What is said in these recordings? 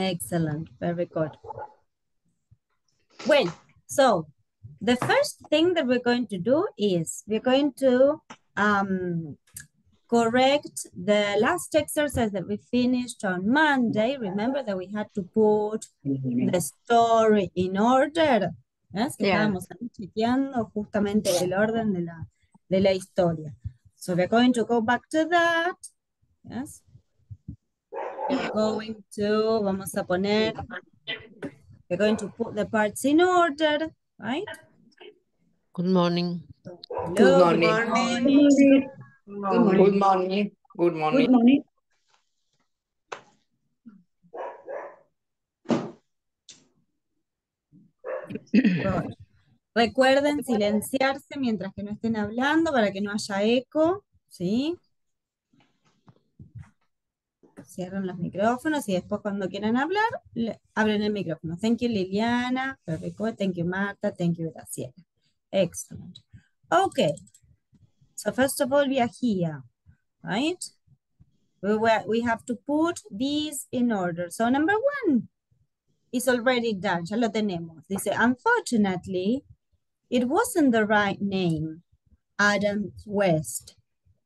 Excellent. Very good. Well, so the first thing that we're going to do is we're going to um, correct the last exercise that we finished on Monday. Remember that we had to put the story in order. Yes, que Yeah. estábamos chequeando justamente el orden de la, de la historia. So we're going to go back to that. Yes. We're going to, vamos a poner, we're going to put the parts in order, right? Good morning. Hello, morning. morning. Good morning. Good morning. Good. Recuerden silenciarse mientras que no estén hablando para que no haya eco, ¿sí? Cierran los micrófonos y después cuando quieran hablar, le- abren el micrófono. Thank you, Liliana. Good. Thank you, Marta. Thank you, Graciela. Excellent. Okay. So first of all, we are here, right? We, we have to put these in order. So number one is already done. Ya lo tenemos. Dice, unfortunately, it wasn't the right name. Adam West.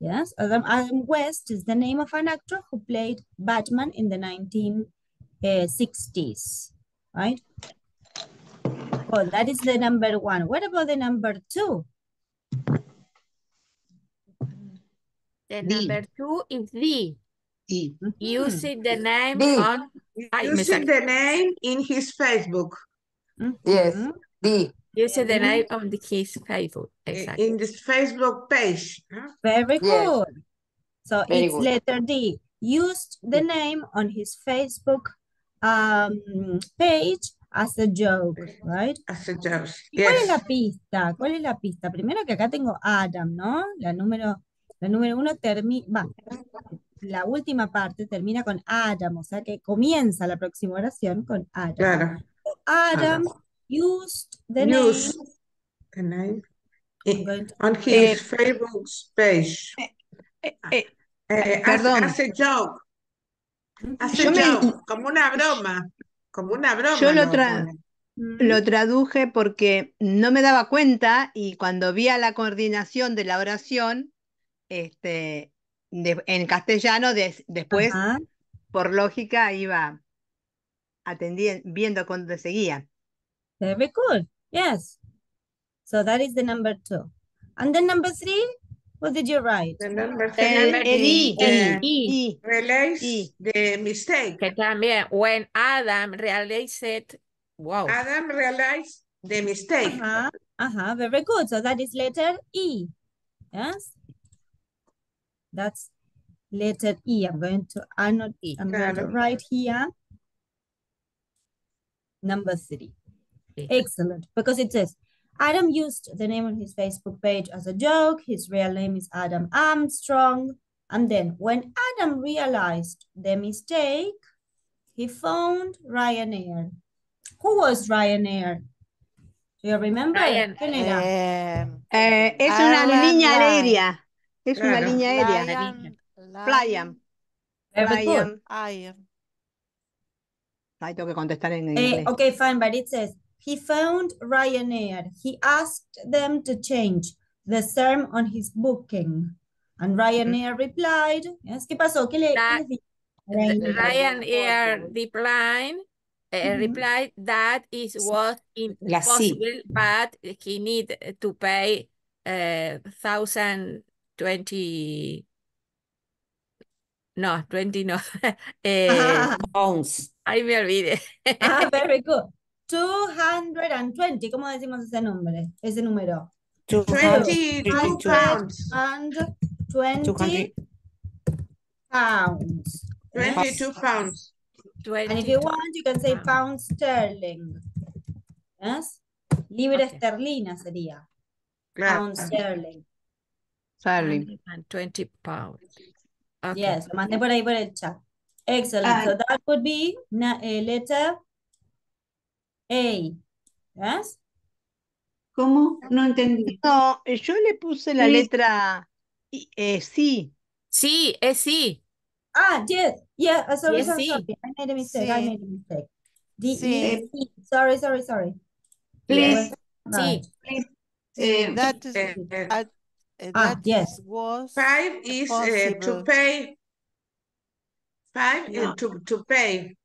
Yes, Adam, Adam West is the name of an actor who played Batman in the 1960s, right? Well, that is the number one. What about the number two? D. The number two is D. Y Using the name D. on. Ay, me Using the name in his Facebook, Yes. Mhm. D. Using the name on the, his Facebook. Exactly. in this Facebook page. huh? Very Yes. good. So Very it's good. letter D. Used the name on his Facebook um, page as a joke, right? As a joke. ¿Y cuál es la pista? ¿Cuál es la pista? Primero que acá tengo Adam, ¿no? La número, la número uno termina, va, la última parte termina con Adam, o sea que comienza la próxima oración con Adam. Claro. Adam used the Use the name to- on Eh, his Facebook page. Eh, eh, Eh, as, perdón. a joke. As Yo a me- joke. Como una broma. Como una broma. Yo lo lo tra- pone. Lo traduje porque no me daba cuenta y cuando vi a la coordinación de la oración, este, de- en castellano, des- después, ajá. por lógica, iba atendiendo, viendo cuándo seguía. Very good. Yes. So that is the number two. And then number three, what did you write? The number The three number El I, three, el E. I, relates I. the mistake. Que también, when Adam realized, it. wow, Adam realized the mistake. Uh-huh. Uh-huh. Very good. So that is letter E. Yes. That's letter E. I'm going to annotate. E. I'm going to Claro. write here. Number three. Sí. Excellent. Because it says Adam used the name on his Facebook page as a joke. His real name is Adam Armstrong. And then when Adam realized the mistake, he phoned Ryanair. Who was Ryanair? Do you remember? Ryan, ¿Quién era? Eh, Eh, es una Alan línea Ryan. aérea. Es una Claro. línea aérea. Lion, Flyan. Very good. Flyan. Iron. Ahí tengo que contestar en Eh, okay, fine, but it says he phoned Ryanair. He asked them to change the term on his booking. And Ryanair replied, yes, ¿qué pasó? ¿Qué le, That- dijo? the Ryanair declined, uh, Mhm. replied that it was impossible, but he need to pay uh, thousand twenty. No, 20 no. Eh, Pounds. ay, me olvidé. Ah, very good. 220, ¿cómo decimos ese nombre? Ese número. 22 22. pounds. And 20 200. pounds. 22 pounds. And if you 22. want, you can say pounds. pound sterling. Yes? Libra Okay. esterlina sería. Claro. Pound sterling. Sorry. 120 pounds. Okay. Yes, lo mandé por ahí por el chat. Excellent. So that would be na- eh, letter A. Yes? ¿Cómo? No entendí. No, yo le puse la Sí. letra I- eh, sí. Sí, es sí. Ah, yes, yeah, uh, sorry, Yes, sorry, sí. sorry. I made a mistake, I Sí. made a mistake. D Sí. E. Sorry, sorry, sorry. Please, Sí, please. Sí, Eh, that is, Eh, eh, uh, uh, Ah, that yes. was Five is uh, to pay. Five No. uh, to, to pay.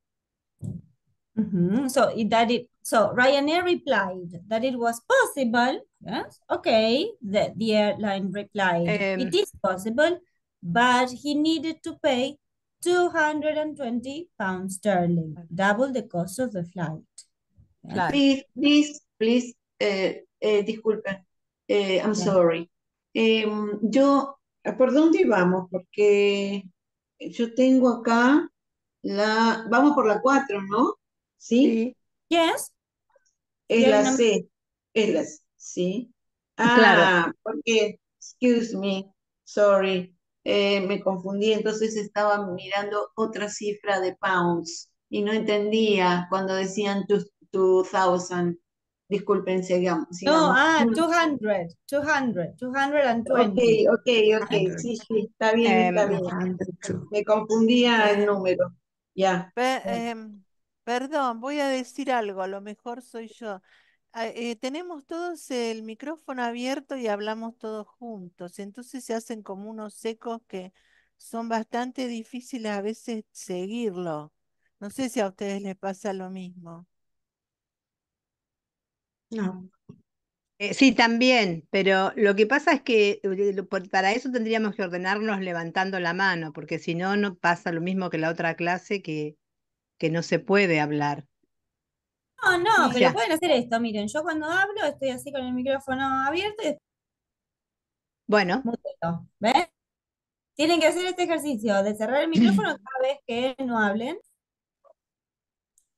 Mhm, So it, that it so Ryanair replied that it was possible. Yes, okay. The the airline replied Em. it is possible, but he needed to pay 220 pounds sterling, double the cost of the flight. Yes. Please, please, please, eh, eh, disculpen, eh, I'm Yeah. sorry. Em, yo, ¿por dónde íbamos? Porque yo tengo acá la, vamos por la 4, ¿no? ¿Sí? Sí, Yes. Es Yeah, la C, es la C, ¿sí? Claro. Ah, porque, excuse me, sorry, eh, me confundí, entonces estaba mirando otra cifra de pounds y no entendía cuando decían two, 2000. Disculpen, sigamos. No, sigamos. ah, Mm, 200, 200, Ok, 220. ok, ok, sí, sí, está bien, está Em, bien. 102. Me confundía el Eh, número, ya. Em, perdón, voy a decir algo, a lo mejor soy yo. Ah, eh, tenemos todos el micrófono abierto y hablamos todos juntos, entonces se hacen como unos ecos que son bastante difíciles a veces seguirlo. No sé si a ustedes les pasa lo mismo. No. eh, sí, también, pero lo que pasa es que eh, para eso tendríamos que ordenarnos levantando la mano, porque si no, no pasa lo mismo que la otra clase que, que no se puede hablar. No, no, pero pueden hacer esto. Miren, yo cuando hablo estoy así con el micrófono abierto y Bueno. ¿Ven? Tienen que hacer este ejercicio de cerrar el micrófono cada vez que no hablen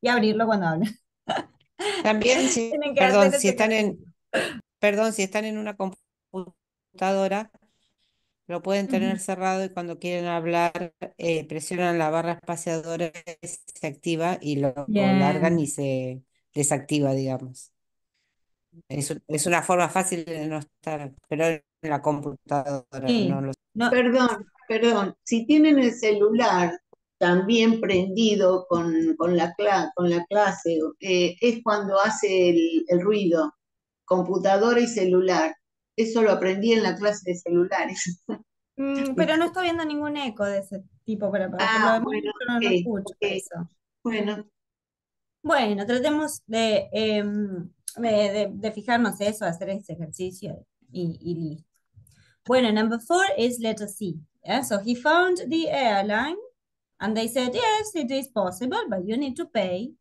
y abrirlo cuando hablen. También si, Tienen que perdón, hacer si este están en, perdón, si están en una computadora, lo pueden tener cerrado y cuando quieren hablar, eh, presionan la barra espaciadora se activa y lo largan y se desactiva, digamos. Es, es una forma fácil de no estar, pero en la computadora, Sí. no lo No, Perdón, perdón, si tienen el celular también prendido con, con la, cla- con la clase, eh, es cuando hace el, el ruido, computadora y celular. Eso lo aprendí en la clase de celulares. mm, pero no estoy viendo ningún eco de ese tipo, pero por lo Ah, demás bueno, no, escucho eso. Bueno, Bueno, tratemos de, em, de, de- de fijarnos eso, hacer ese ejercicio y, y listo. Bueno, number four is letter C. Yeah, so he found the airline and they said, yes, it is possible, but you need to pay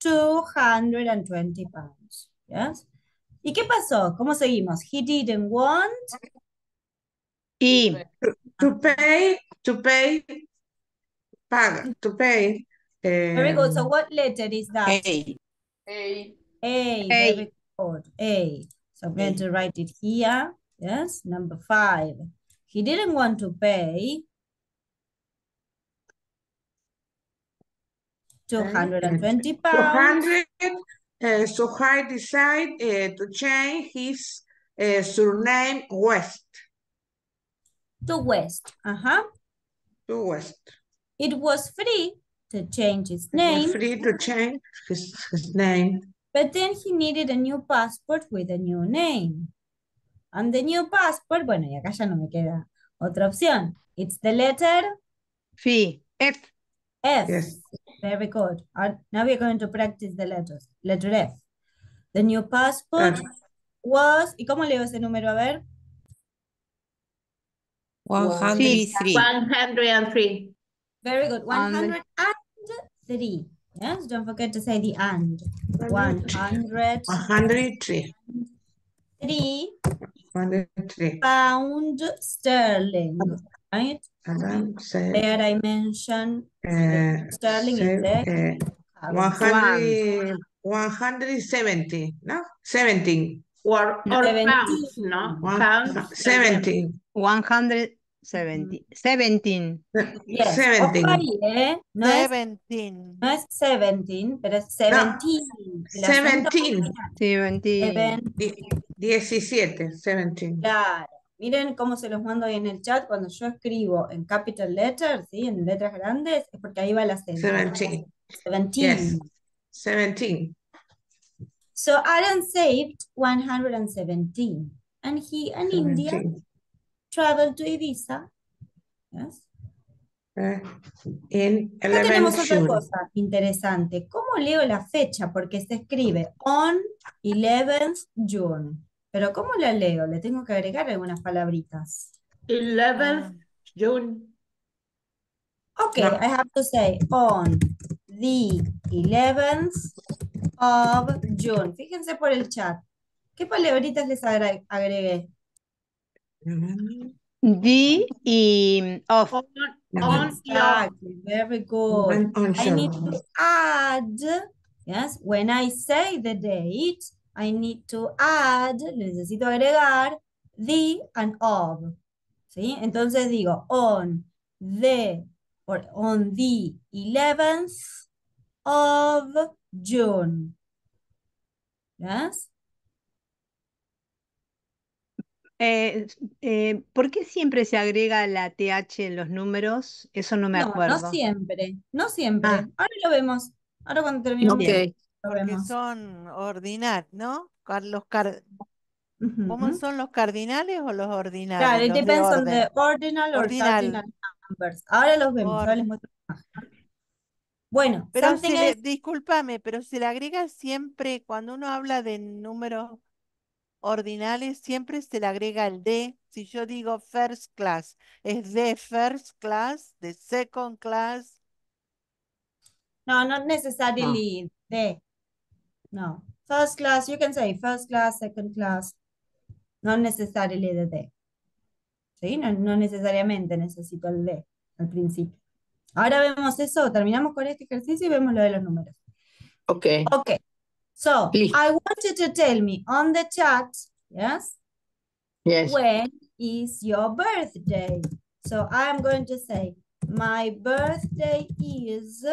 220 pounds. Yes. ¿Y qué pasó? ¿Cómo seguimos? He didn't want. y To pay, to pay, paga, to pay. Eh, very good. So what letter is that? Hey, A, A. very good. A. So I'm going to write it here. Yes, number five. He didn't want to pay 220 pounds. 200, uh, so I decided uh, to change his uh, surname West to West. Uh-huh. to West. It was free to change his He was name, free to change his, his name. but then he needed a new passport with a new name. And the new passport, bueno, y acá ya no me queda otra opción. It's the letter Fi, F. F. Yes. Very good. Uh, now we're going to practice the letters. Letter F. The new passport F. was, ¿y cómo leo ese número? A ver. 103. 103. Very good. 103. Yes, don't forget to say the and. 103 103. 103. pound sterling. Right? Adam said, There I mentioned uh, sterling is said, the uh, currency. 100, 170, no? 17. Or, or Seventeen. pounds, no? One- Pounds. 17. 170. 17. Yes. Ojo 17. ahí, ¿eh? No es, 17. no es 17, pero es 17. El acento 17. comienza 17. seven, Die- 17. 17. Claro. Miren cómo se los mando ahí en el chat. Cuando yo escribo en capital letters, ¿sí? En letras grandes, es porque ahí va el acento. 17. 17. Yes. 17. So Aaron saved 117. And he, India, 17. traveled to Ibiza. Yes. Uh, in Acá 11 tenemos otra cosa interesante. ¿Cómo leo la fecha? Porque se escribe on 11th June. Pero ¿cómo la leo? Le tengo que agregar algunas palabritas. 11th June. Okay, No. I have to say on the 11th of June. Fíjense por el chat. ¿Qué palabritas les agregué? The y off. On, on. Exactly, very good. On, on I need to add, yes, when I say the date, I need to add, necesito agregar the and of. ¿Sí? Entonces digo on the or on the 11th of June. Yes? Eh, eh, ¿por qué siempre se agrega la TH en los números? Eso no me No, no acuerdo. siempre, no siempre. Ah. Ahora lo vemos. Ahora cuando terminemos. Vemos. son ordinal, ¿no? Los car-. ¿Cómo son los cardinales o los Claro, ordinales? it Los de on the ordinal or Ordinal. cardinal numbers. Ahora los vemos, ahora les muestro. Bueno, Pero se le, else- discúlpame, pero se le agrega siempre, cuando uno habla de números ordinales, siempre se le agrega el de. Si yo digo first class, es de first class, de second class. no, not necessarily de. No. First class, you can say first class, second class. Not necessarily the de. ¿Sí? No, no necesariamente necesito el de al principio. Ahora vemos eso, terminamos con este ejercicio y vemos lo de los números. Okay. Okay. So, Listo. I want you to tell me on the chat, yes? Yes. When is your birthday? So I'm going to say, my birthday is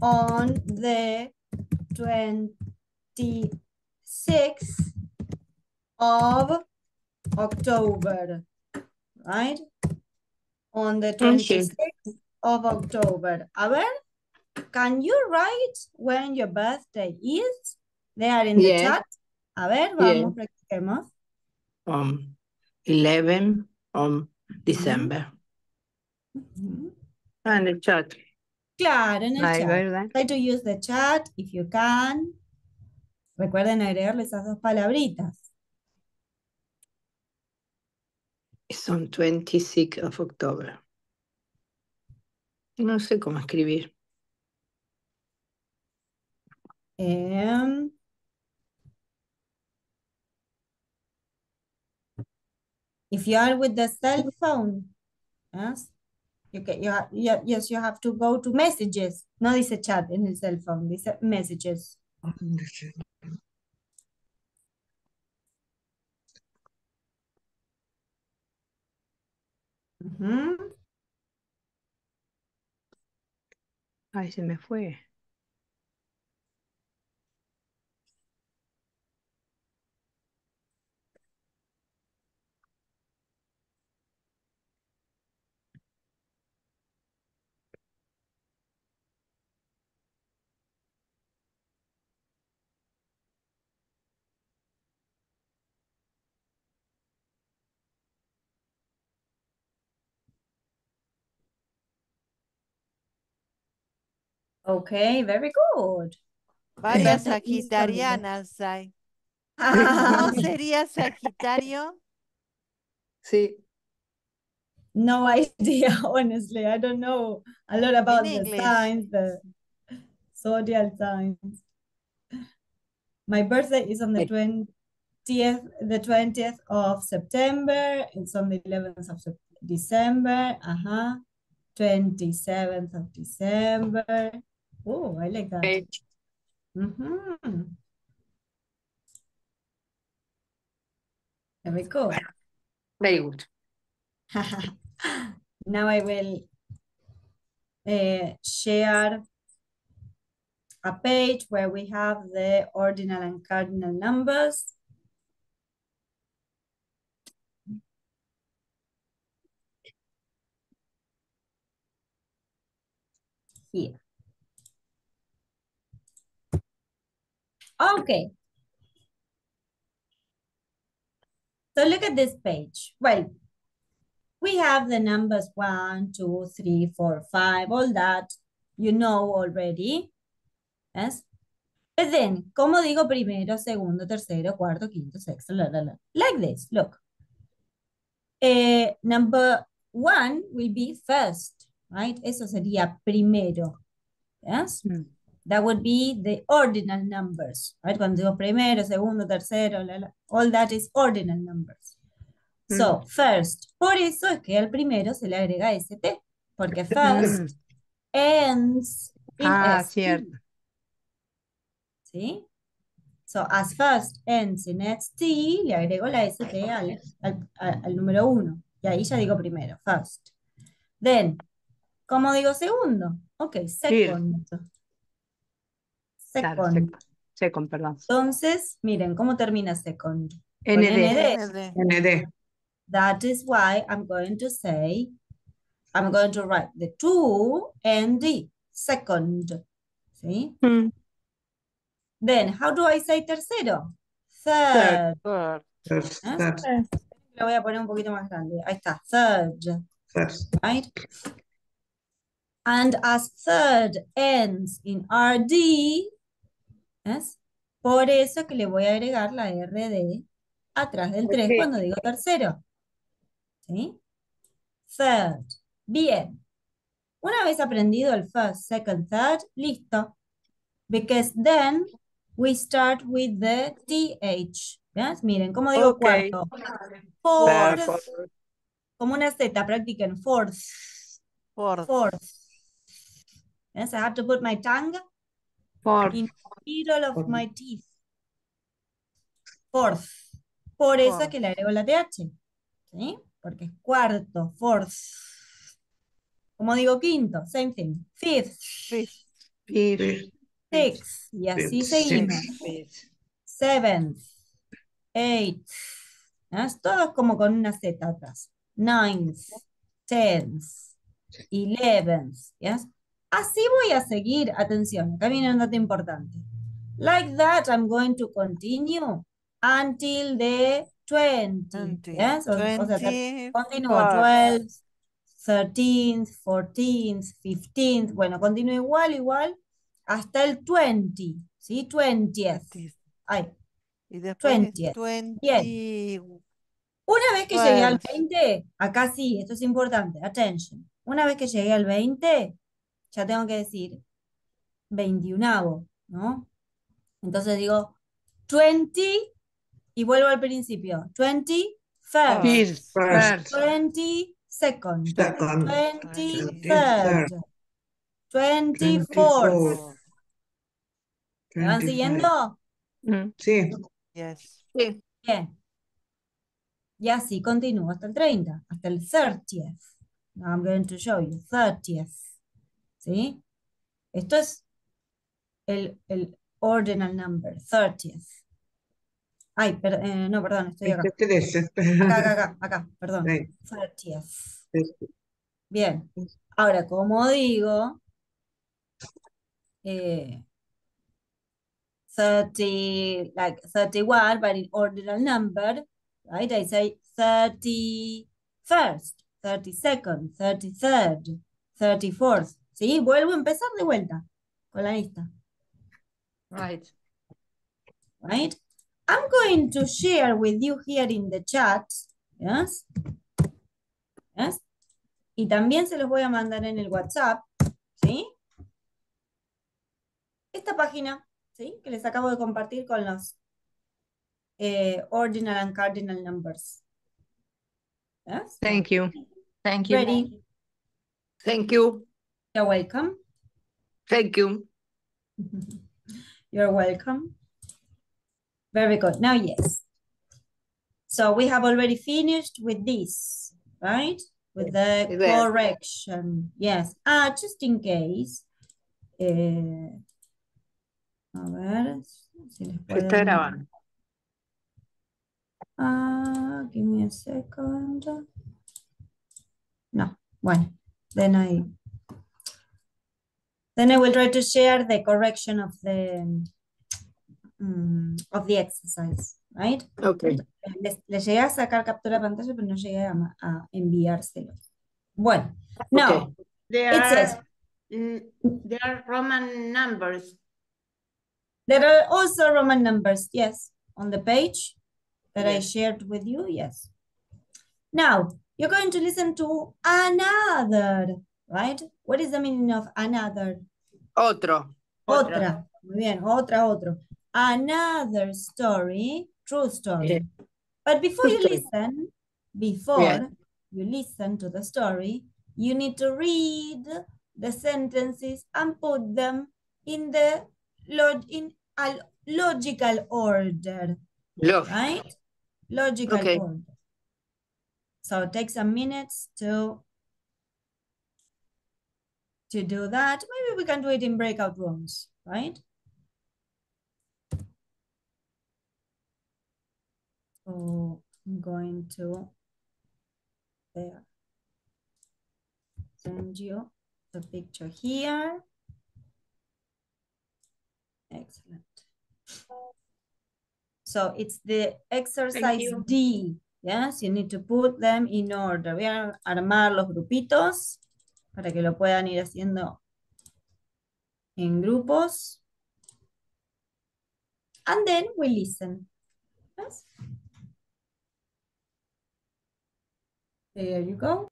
on the 26th of October, right? On the 26th of October. A ver, can you write when your birthday is? There in the Yeah. chat. A ver, vamos, practiquemos. Um, 11 um, December. Ujú. Ah, en el chat. Claro, en el Ay, chat. ¿verdad? Try to use the chat if you can. Recuerden agregarle esas dos palabritas. It's on 26 of October. No sé cómo escribir. Em, if you are with the cell phone, yes, can, you ha- yeah, yes, you have to go to messages. No dice chat en el cell phone, dice messages. Ujú. Ay, se me fue. Okay, very good. Varias Birthday is on the- sagitarianas hay. Ah, ¿No sería Sagitario? Sí. No idea, honestly. I don't know a lot about the English. signs, the zodiac signs. My birthday is on the 20th, the 20th of September. It's on the 11th of Sep- December. Uh-huh. 27th of December. Oh, I like that. Right. Mm-hmm. There we go. Very good. now I will uh, share a page where we have the ordinal and cardinal numbers. Here. Okay. So look at this page. Well, we have the numbers one, two, three, four, five, all that you know already. Yes. But then, ¿cómo digo primero, segundo, tercero, cuarto, quinto, sexto, la, la, la? Like this, look. Eh, number one will be first, right? Eso sería primero. Yes? Mm. That would be the ordinal numbers, right? Cuando digo primero, segundo, tercero, la, la, all that is ordinal numbers. So, first. Por eso es que al primero se le agrega ST, porque first Mm. ends in Ah, ST. cierto. ¿Sí? So, as first ends in ST, le agrego la ST al, al, al- al número uno. Y ahí ya digo primero, first. Then, ¿cómo digo segundo? Ok, second. Second. second. Second, perdón. Entonces, miren, ¿cómo termina second? Con ND. ND. That is why I'm going to say, I'm going to write the two and the second. ¿Sí? Mm. Then, how do I say tercero? Third. Third. First, ¿eh? third, Lo voy a poner un poquito más grande. Ahí está, third, first. right? And as third ends in RD, Por eso que le voy a agregar la RD atrás del 3 Ok. cuando digo tercero. ¿Sí? Third. Bien. Una vez aprendido el first, second, third, listo. Because then we start with the TH. ¿Ves? Miren, ¿cómo digo cuarto? Fourth. Fourth. Como una Z, practiquen. Fourth. Fourth. Fourth. Yes, I have to put my tongue Fourth. in the middle of my teeth. Fourth. Por eso Fourth. que le agrego la TH. ¿Sí? Porque es cuarto. Fourth. Como digo quinto, same thing. Fifth. Fifth. Fifth. Sixth. Y así Fifth, seguimos. Fifth. Seventh. Eighth. ¿Ves? Todo como con una Z atrás. Ninth. Tenth. Eleventh. ¿yes? Así voy a seguir. Atención, acá viene un dato importante. Like that, I'm going to continue until the 20. Twenty. ¿yes? O, o sea, continúo fourth. 12, 13th, 14th, 15th. Bueno, continúo igual, igual, hasta el 20. ¿Sí? 20th. Ay, Y después 20th. twenty. Una vez que llegué al Twelve. 20, acá sí, esto es importante, attention. Una vez que llegué al 20, ya tengo que decir 21, ¿no? Entonces digo 20 y vuelvo al principio. 20 first. First. First. 20 second, Second. 20 Twenty third, 24. 24. ¿Me van 25. siguiendo? Mm. Sí. Yes. Sí. Bien. Y así continúo hasta el 30, hasta el 30th. Now I'm going to show you 30th. ¿Sí? Esto es el, el ordinal number, 30th. Ay, per- eh, no, perdón, estoy acá. Este trece. Acá, acá, acá, acá, perdón. Sí. 30th. Bien. Ahora, como digo, eh, 30, like 31, but in ordinal number, right? I say 31st, 32nd, 33rd, 34th. ¿Sí? Vuelvo a empezar de vuelta con la lista, Right. right? I'm going to share with you here in the chat, yes? Yes? Y también se los voy a mandar en el WhatsApp, ¿sí? Esta página, ¿sí? Que les acabo de compartir con los eh, ordinal and cardinal numbers. Yes? Thank you. Thank you. Ready? Thank you. You're welcome. Thank you. You're welcome. Very good. Now, yes. So we have already finished with this, right? With the Yes. correction. Yes. Ah, just in case. eh, a ver si les Se está grabando. Ah, give me a second. No, bueno, then I. Then I will try to share the correction of the mm, of the exercise, right? Okay. Les, les llegué a sacar captura de pantalla, pero no llegué a, a enviárselo. Bueno, now Okay. There it are, mm, there are Roman numbers. there are also Roman numbers, yes, on the page that I shared with you, yes. Now, you're going to listen to another, right? What is the meaning of another? Otro. Otra. Otra. Muy bien, otra, otro. Another story, true story. Yeah. But before True you story. listen, before you listen to the story, you need to read the sentences and put them in the log in a logical order, Love. right? Logical Okay. order. So take some minutes to to do that. Maybe we can do it in breakout rooms, right? So I'm going to there. Send you the picture here. Excellent. So it's the exercise. D. Yes, you need to put them in order. Voy a armar los grupitos para que lo puedan ir haciendo en grupos. And then we listen. There you go.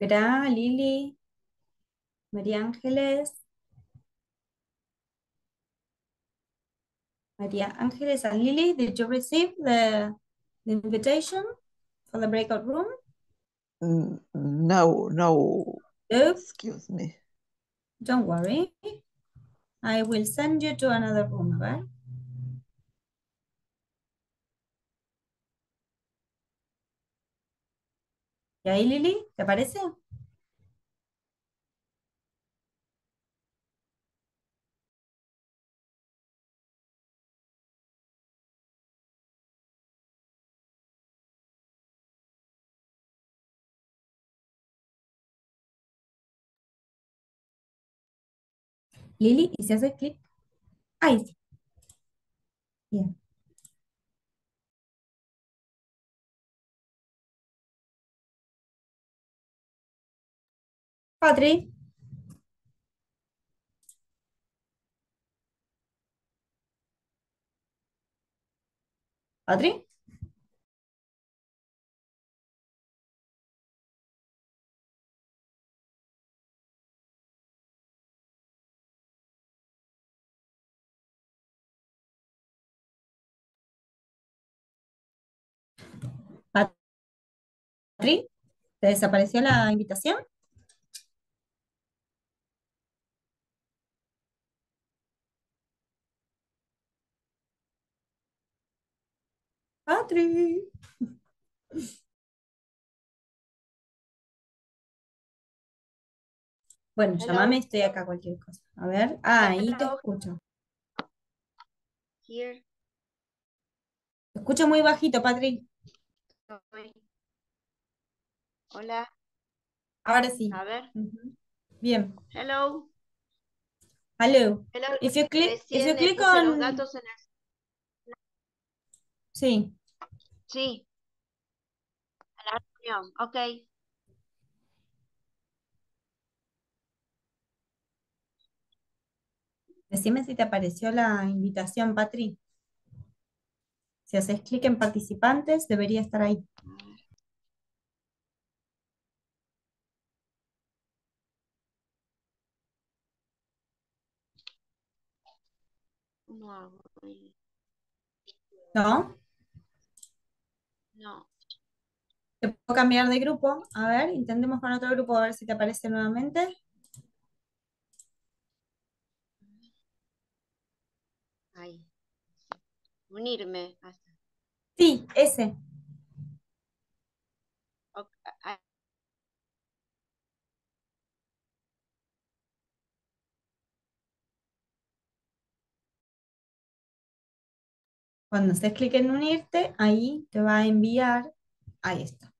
Gra, Lili, María Ángeles. María Ángeles and Lily, did you receive the, the invitation for the breakout room? Mm, No, no, Nope, excuse me. don't worry. I will send you to another room, right? ¿Y ahí, Lili? ¿Te parece? Lili, ¿y si haces clic? Ahí. Patri, Patri, Patri, ¿te desapareció la invitación? Patri. Bueno, Hello. llámame, estoy acá, cualquier cosa. A ver, ah, ahí te escucho. Here. Te escucho muy bajito, Patri. Hola. Ahora sí. A ver. Bien. Hello. Hello. Hello. If you click, if you click los on, datos en el... sí, Sí. A la reunión. Ok. decime si te apareció la invitación, Patri. Si haces clic en participantes, debería estar ahí. Ay, ¿No? No. ¿Te puedo cambiar de grupo? A ver, intentemos con otro grupo a ver si te aparece nuevamente. Ahí. Unirme. Sí, ese. ok, Cuando haces clic en unirte, ahí te va a enviar. Ahí está.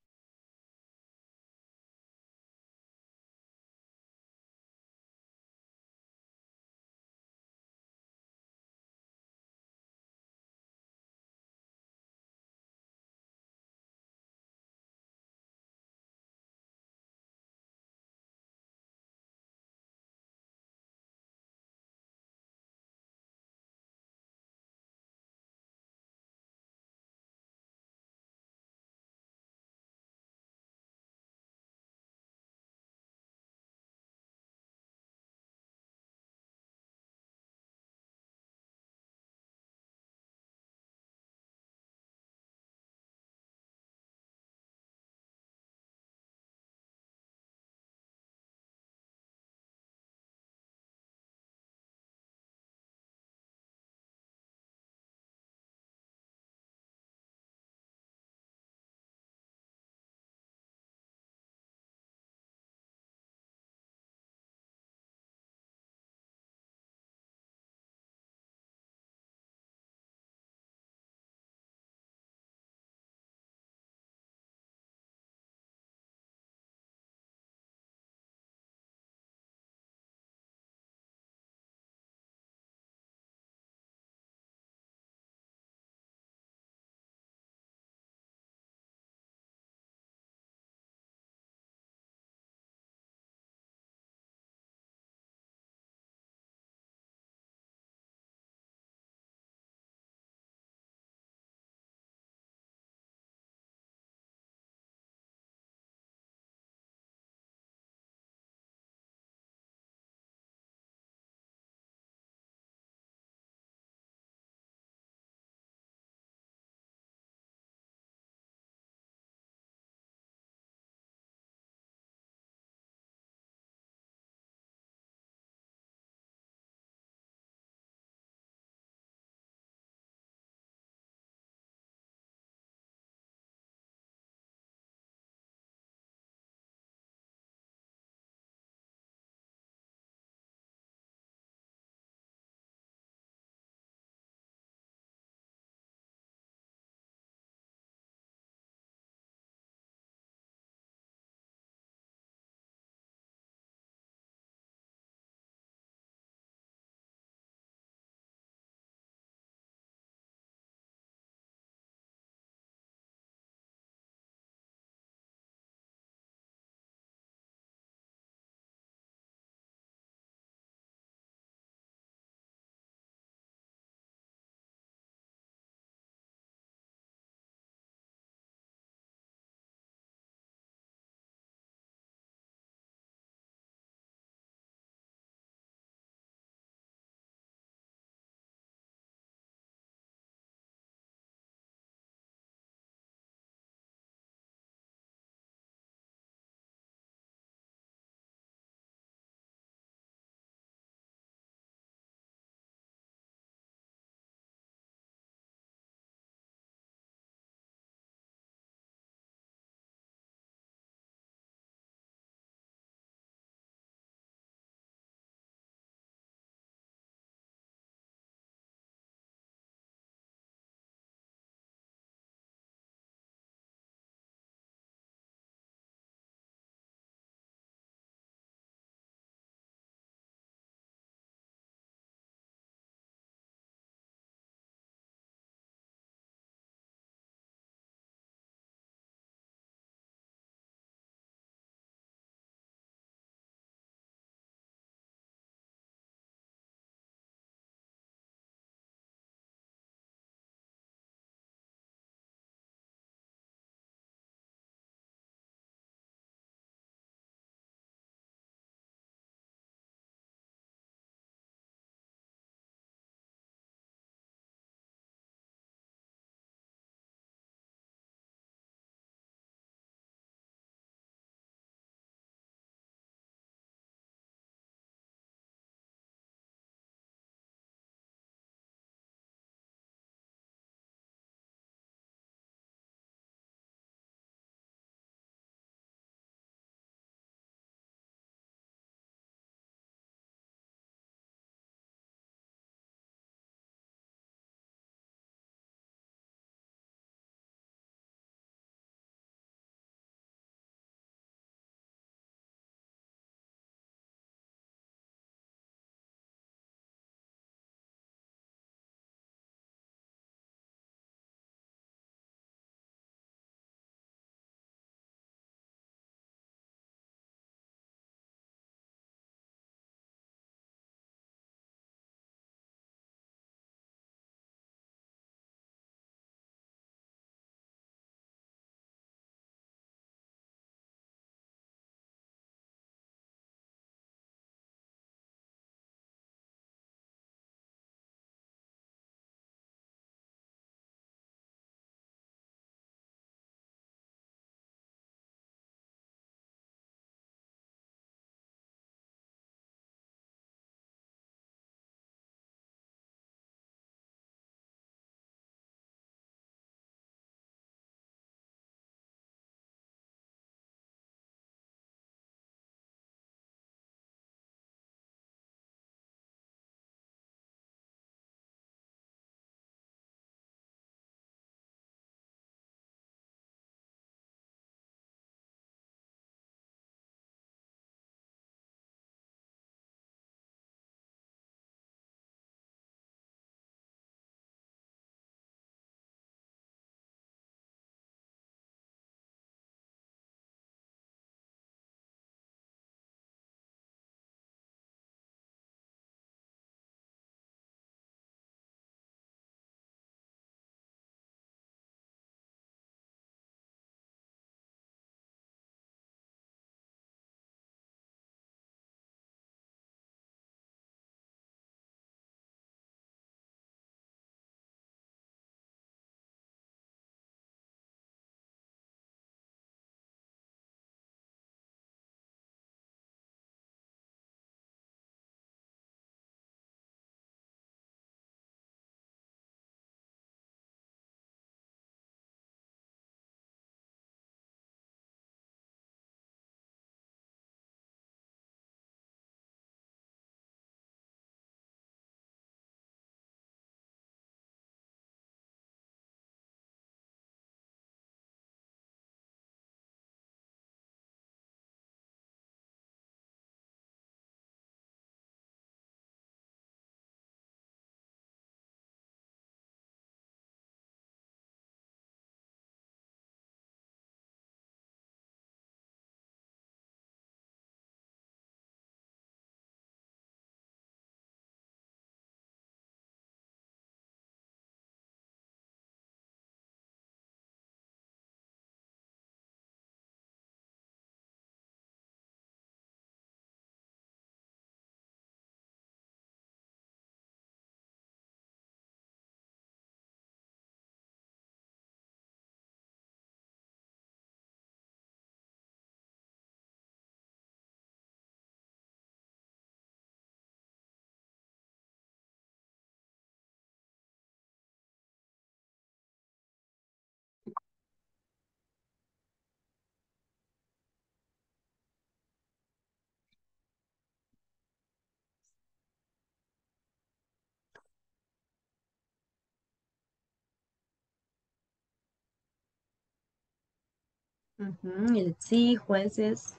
Mhm, Let's see is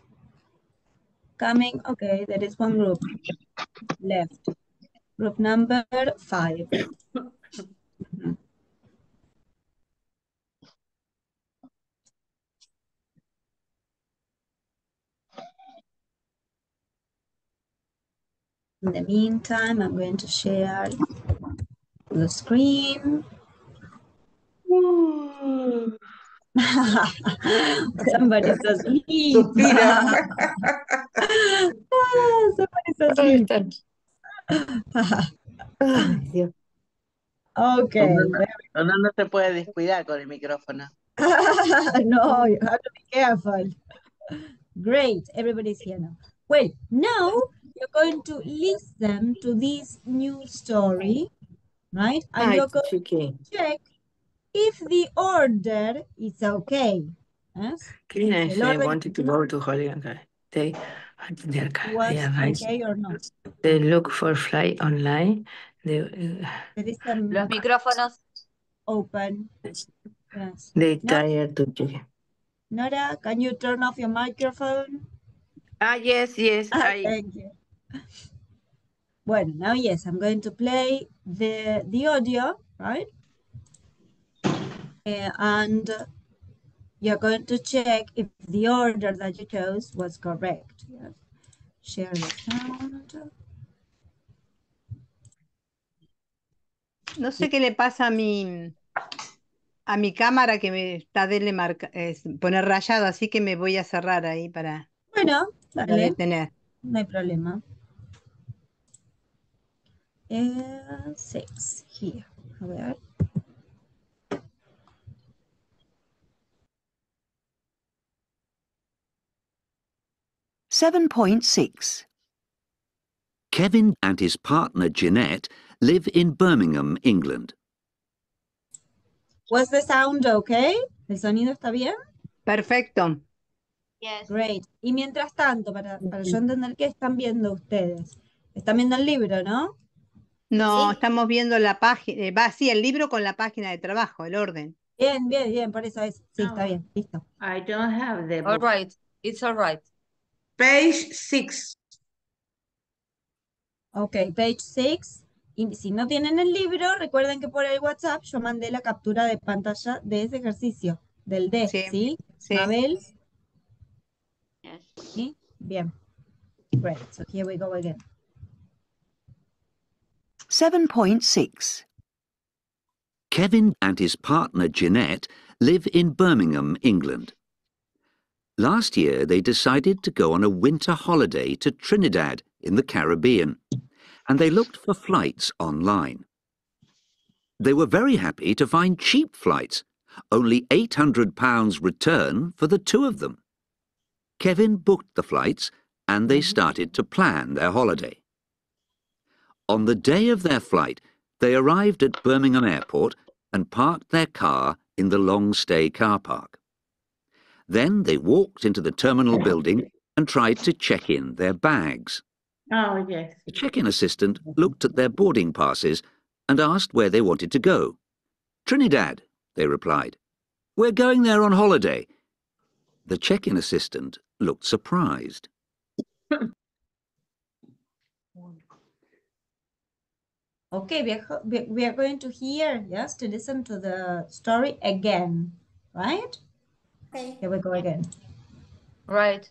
coming. Okay, there is one group left. Group number five. In the meantime, I'm going to share the screen. Somebody's asleep. Suspira. Ah, Somebody's asleep. Ay, Okay. Uno no, uno no se puede descuidar con el micrófono. no, you have to be careful. Great, everybody's here now. Well, now you're going to listen to this new story, right? And Hi, you're going Chiqui. to check if the order is okay. Yes? Clean El I wanted to go to Hollywood. They, they, was they arise. okay or not. They look for fly online. They, uh, There is some Los micrófonos. open. Yes. they No, tired to check. Nora, can you turn off your microphone? Ah, yes, yes. Ah, I, thank you. Bueno, now yes, I'm going to play the the audio, right? Eh, and you're going to check if the order that you chose was correct. Yes. Share the sound. No sé qué le pasa a mi, a mi cámara que me está de marca, es poner rayado, así que me voy a cerrar ahí para, Bueno, para detener. no hay problema. Eh, six, here. A ver. Seven point six. Kevin and his partner Jeanette live in Birmingham, England. Was the sound okay? ¿El sonido está bien? Perfecto. Yes. Great. Y mientras tanto, para, para yo entender qué están viendo ustedes. Están viendo el libro, ¿no? No, estamos viendo la página, va, sí, el libro con la página de trabajo, el orden. Bien, bien, bien, por eso es. Sí, está bien, listo. I don't have the All book. right. It's all right. Page six. Ok, page 6. Y si no tienen el libro, recuerden que por el WhatsApp yo mandé la captura de pantalla de ese ejercicio, del D, Sí, ¿sí? sí. Mabel, Yes. ¿sí? Bien. Great, so here we go again. Seven point six. Kevin and his partner Jeanette live in Birmingham, England. Last year they decided to go on a winter holiday to Trinidad in the Caribbean, and they looked for flights online. They were very happy to find cheap flights, only £800 return for the two of them. Kevin booked the flights and they started to plan their holiday. On the day of their flight, they arrived at Birmingham Airport and parked their car in the long stay car park. Then they walked into the terminal building and tried to check in their bags. Oh, yes. The check-in assistant looked at their boarding passes and asked where they wanted to go. Trinidad, they replied. We're going there on holiday. The check-in assistant looked surprised. Okay, we are, we we are going to hear, yes, to listen to the story again, right? Okay. Here we go again. Right.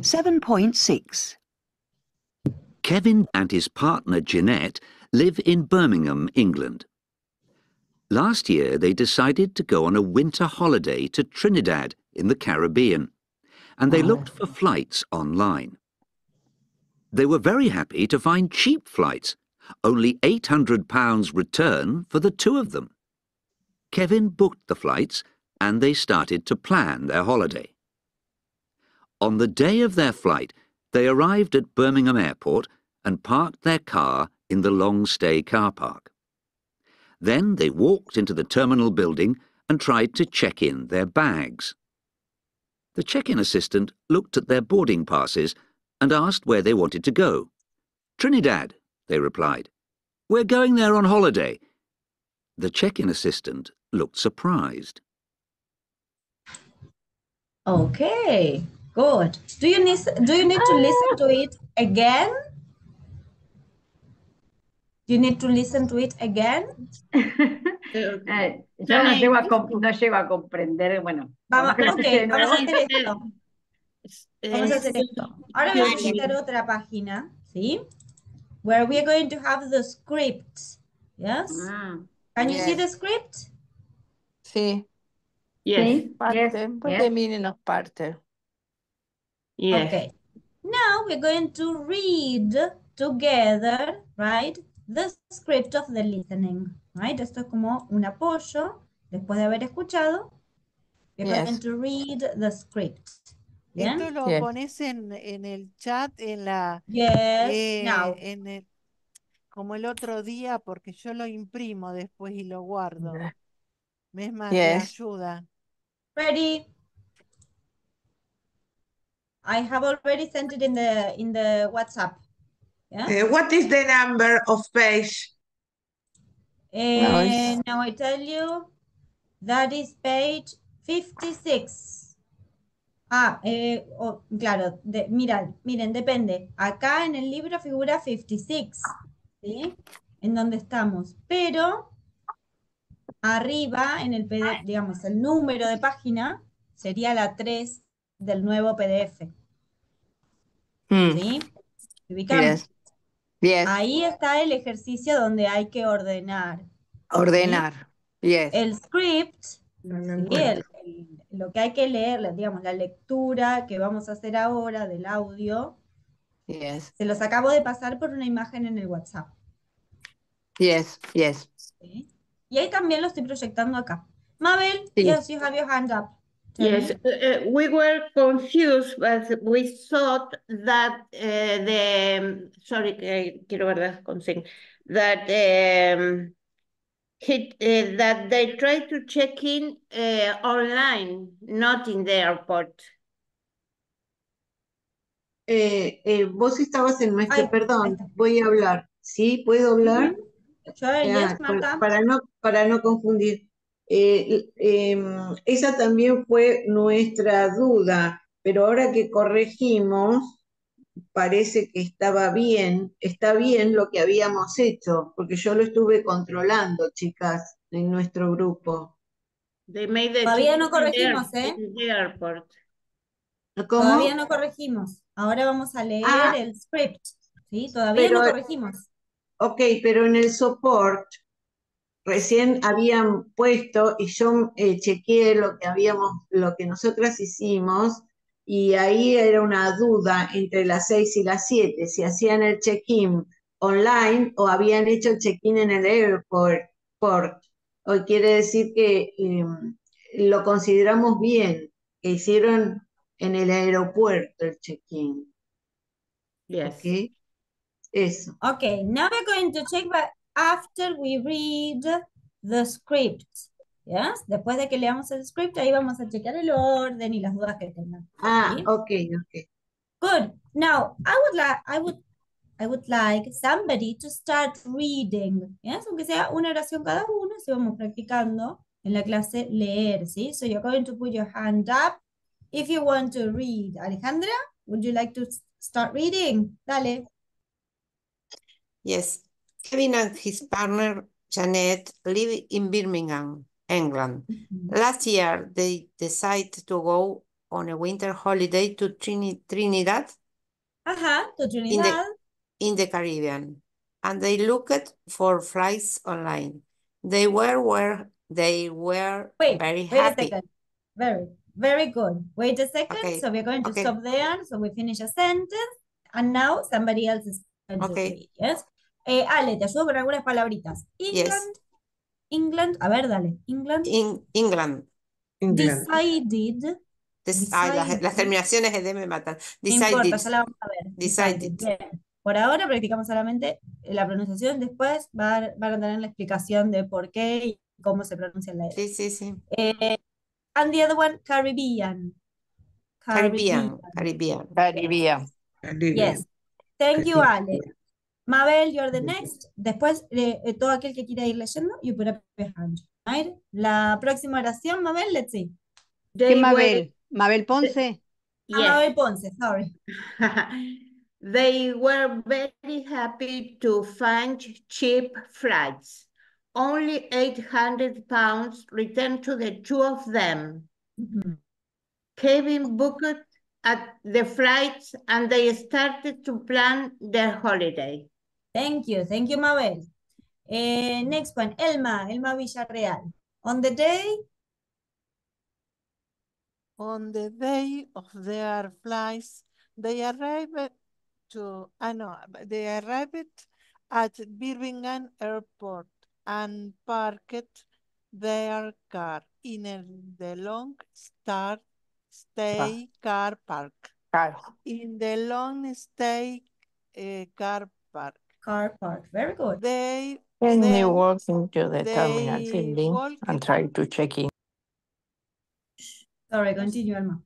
Seven point six. Kevin and his partner Jeanette live in Birmingham, England. Last year they decided to go on a winter holiday to Trinidad in the Caribbean, and they oh. looked for flights online. They were very happy to find cheap flights, only £800 return for the two of them. Kevin booked the flights and they started to plan their holiday. On the day of their flight, they arrived at Birmingham Airport and parked their car in the long stay car park. Then they walked into the terminal building and tried to check in their bags. The check-in assistant looked at their boarding passes and asked where they wanted to go. Trinidad, they replied. We're going there on holiday. The check-in assistant looked surprised. Okay, good. Do you need do you need to listen to it again? Do you need to listen to it again? Eh, yo no llego, a comp- no llego a comprender, bueno, por Vamos, más que lo escuche de ok, vamos a nuevo. hacer esto. Vamos a hacer esto. Ahora voy a visitar otra página, ¿sí? Where we are going to have the script. Yes? Can you see Yes. the script? Sí. Yes, Parte, yes, yes. miren los partes. Yes. Okay. Now we're going to read together, right? The script of the listening, right? Esto es como un apoyo después de haber escuchado. We're going Yes. to read the script. Bien? Esto lo Yes. pones en, en el chat, en la, Yes. eh, Now. en el, como el otro día, porque yo lo imprimo después y lo guardo. Es más, Yes. ayuda. Ready? I have already sent it in the in the WhatsApp. Yeah. Uh, what is the number of page? And now I tell you that is page 56. Ah, eh, oh, claro, de, mira, miren, depende. Acá en el libro figura 56, ¿sí? En donde estamos. Pero arriba en el PDF, digamos, el número de página sería la 3 del nuevo PDF. Hmm. ¿Sí? ¿Ubicamos? Yes. Yes. Ahí está el ejercicio donde hay que ordenar. Ordenar. Yes. El script, No lo ¿sí? encuentro. El- el- lo que hay que leer, la- digamos, la lectura que vamos a hacer ahora del audio, Yes. se los acabo de pasar por una imagen en el WhatsApp. Yes. Yes. ¿sí? Y ahí también lo estoy proyectando acá. Mabel, Sí. yes, you have your hand up. Yes, uh, we were confused, but we thought that uh, the, sorry, que quiero ver la consigna, that um, he, uh, that they try to check in uh, online, not in the airport. Eh, eh, vos estabas en nuestro, Ay, perdón, voy a hablar. ¿Sí? ¿Puedo hablar? Sure, yes, para, para no, para no confundir. Eh, em, esa también fue nuestra duda, pero ahora que corregimos, parece que estaba bien, está bien lo que habíamos hecho, porque yo lo estuve controlando, chicas, en nuestro grupo. They made the Todavía no in the air- corregimos, ¿eh? in the airport. ¿Cómo? Todavía no corregimos. Ahora vamos a leer Ah. el script. ¿Sí? Todavía no corregimos. Ok, pero en el support recién habían puesto y yo eh, chequeé lo que habíamos, lo que nosotras hicimos y ahí era una duda entre las 6 y las 7, si hacían el check-in online o habían hecho el check-in en el airport. port. Hoy quiere decir que eh, lo consideramos bien, que hicieron en el aeropuerto el check-in. Yes. ¿ok? Eso. Okay, now we're going to check but after we read the script. Yes? Después de que leamos el script, ahí vamos a checar el orden y las dudas que tengan. Ah, ok, ok. Good. Now, I would like I would I would like somebody to start reading. Yes? Aunque sea una oración cada uno, si vamos practicando en la clase leer, ¿sí? So you're going to put your hand up if you want to read. Alejandra, would you like to start reading? Dale. Yes. Kevin and his partner Janet live in Birmingham, England. Mm-hmm. Last year, they decided to go on a winter holiday to Trini- Trinidad Ajá, to in the, Trinidad. in the Caribbean, and they looked for flights online. They were where they were Wait, very wait a happy. second. Very, very good. Wait a second. Okay, So we're going to okay. stop there. So we finish a sentence. And now somebody else is going to Okay. read. Yes. Eh, Ale, te ayudo con algunas palabritas. Yes. England, England, a ver, dale. England In England. England. decided, Des- ay, las, las Decided. terminaciones de D me matan. no importa, Decided. ya la vamos a ver. Decided. Por ahora practicamos solamente la pronunciación. Después va- van a tener la explicación de por qué y cómo se pronuncia la E. Sí, sí, sí. Eh, and the other one, Caribbean. Caribbean. Caribbean. Caribbean. Yes. Thank you, Ale. Mabel, you're the next. Después, eh, eh, todo aquel que quiera ir leyendo, you put up your hand. Right? La próxima oración, Mabel, let's see. ¿Qué They were, Mabel? Mabel Ponce. Ah, Mabel Ponce, sorry. They were very happy to find cheap flights. Only 800 pounds returned to the two of them. Kevin booked at the flights and they started to plan their holiday. Thank you. Thank you, Mabel. Eh, next one, Elma, Elma Villarreal. On the day, On the day of their flights, they arrived to, I know, they arrived at Birmingham Airport and parked their car in a- the long start stay car park. Car. In the long stay uh, car park. Car park. Very good. They And they then walk into the terminal they building walk and try to check in. Sorry, continue, Elma.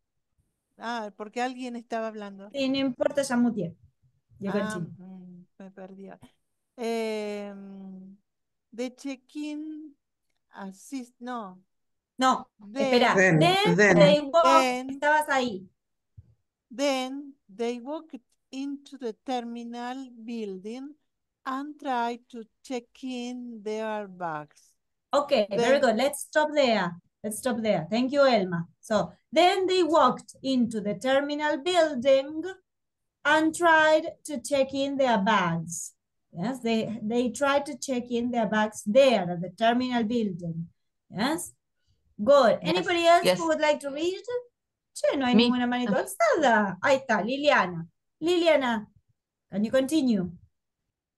Ah, porque alguien estaba hablando. Sí, no importa, ya muteé. You Ah, mm, me perdí. Em, de check-in assist, no. No, Then- espera. Then, Then, then. they Then- estabas ahí. Then they walked into the terminal building and tried to check in their bags. Okay, very good. Let's stop there. Let's stop there. Thank you, Elma. So then they walked into the terminal building and tried to check in their bags. Yes, they they tried to check in their bags there at the terminal building. Yes, good. Yes, Anybody else yes. who would like to read? Che, no hay Me. ninguna manito alzada. Ahí está, Liliana. Liliana, can you continue?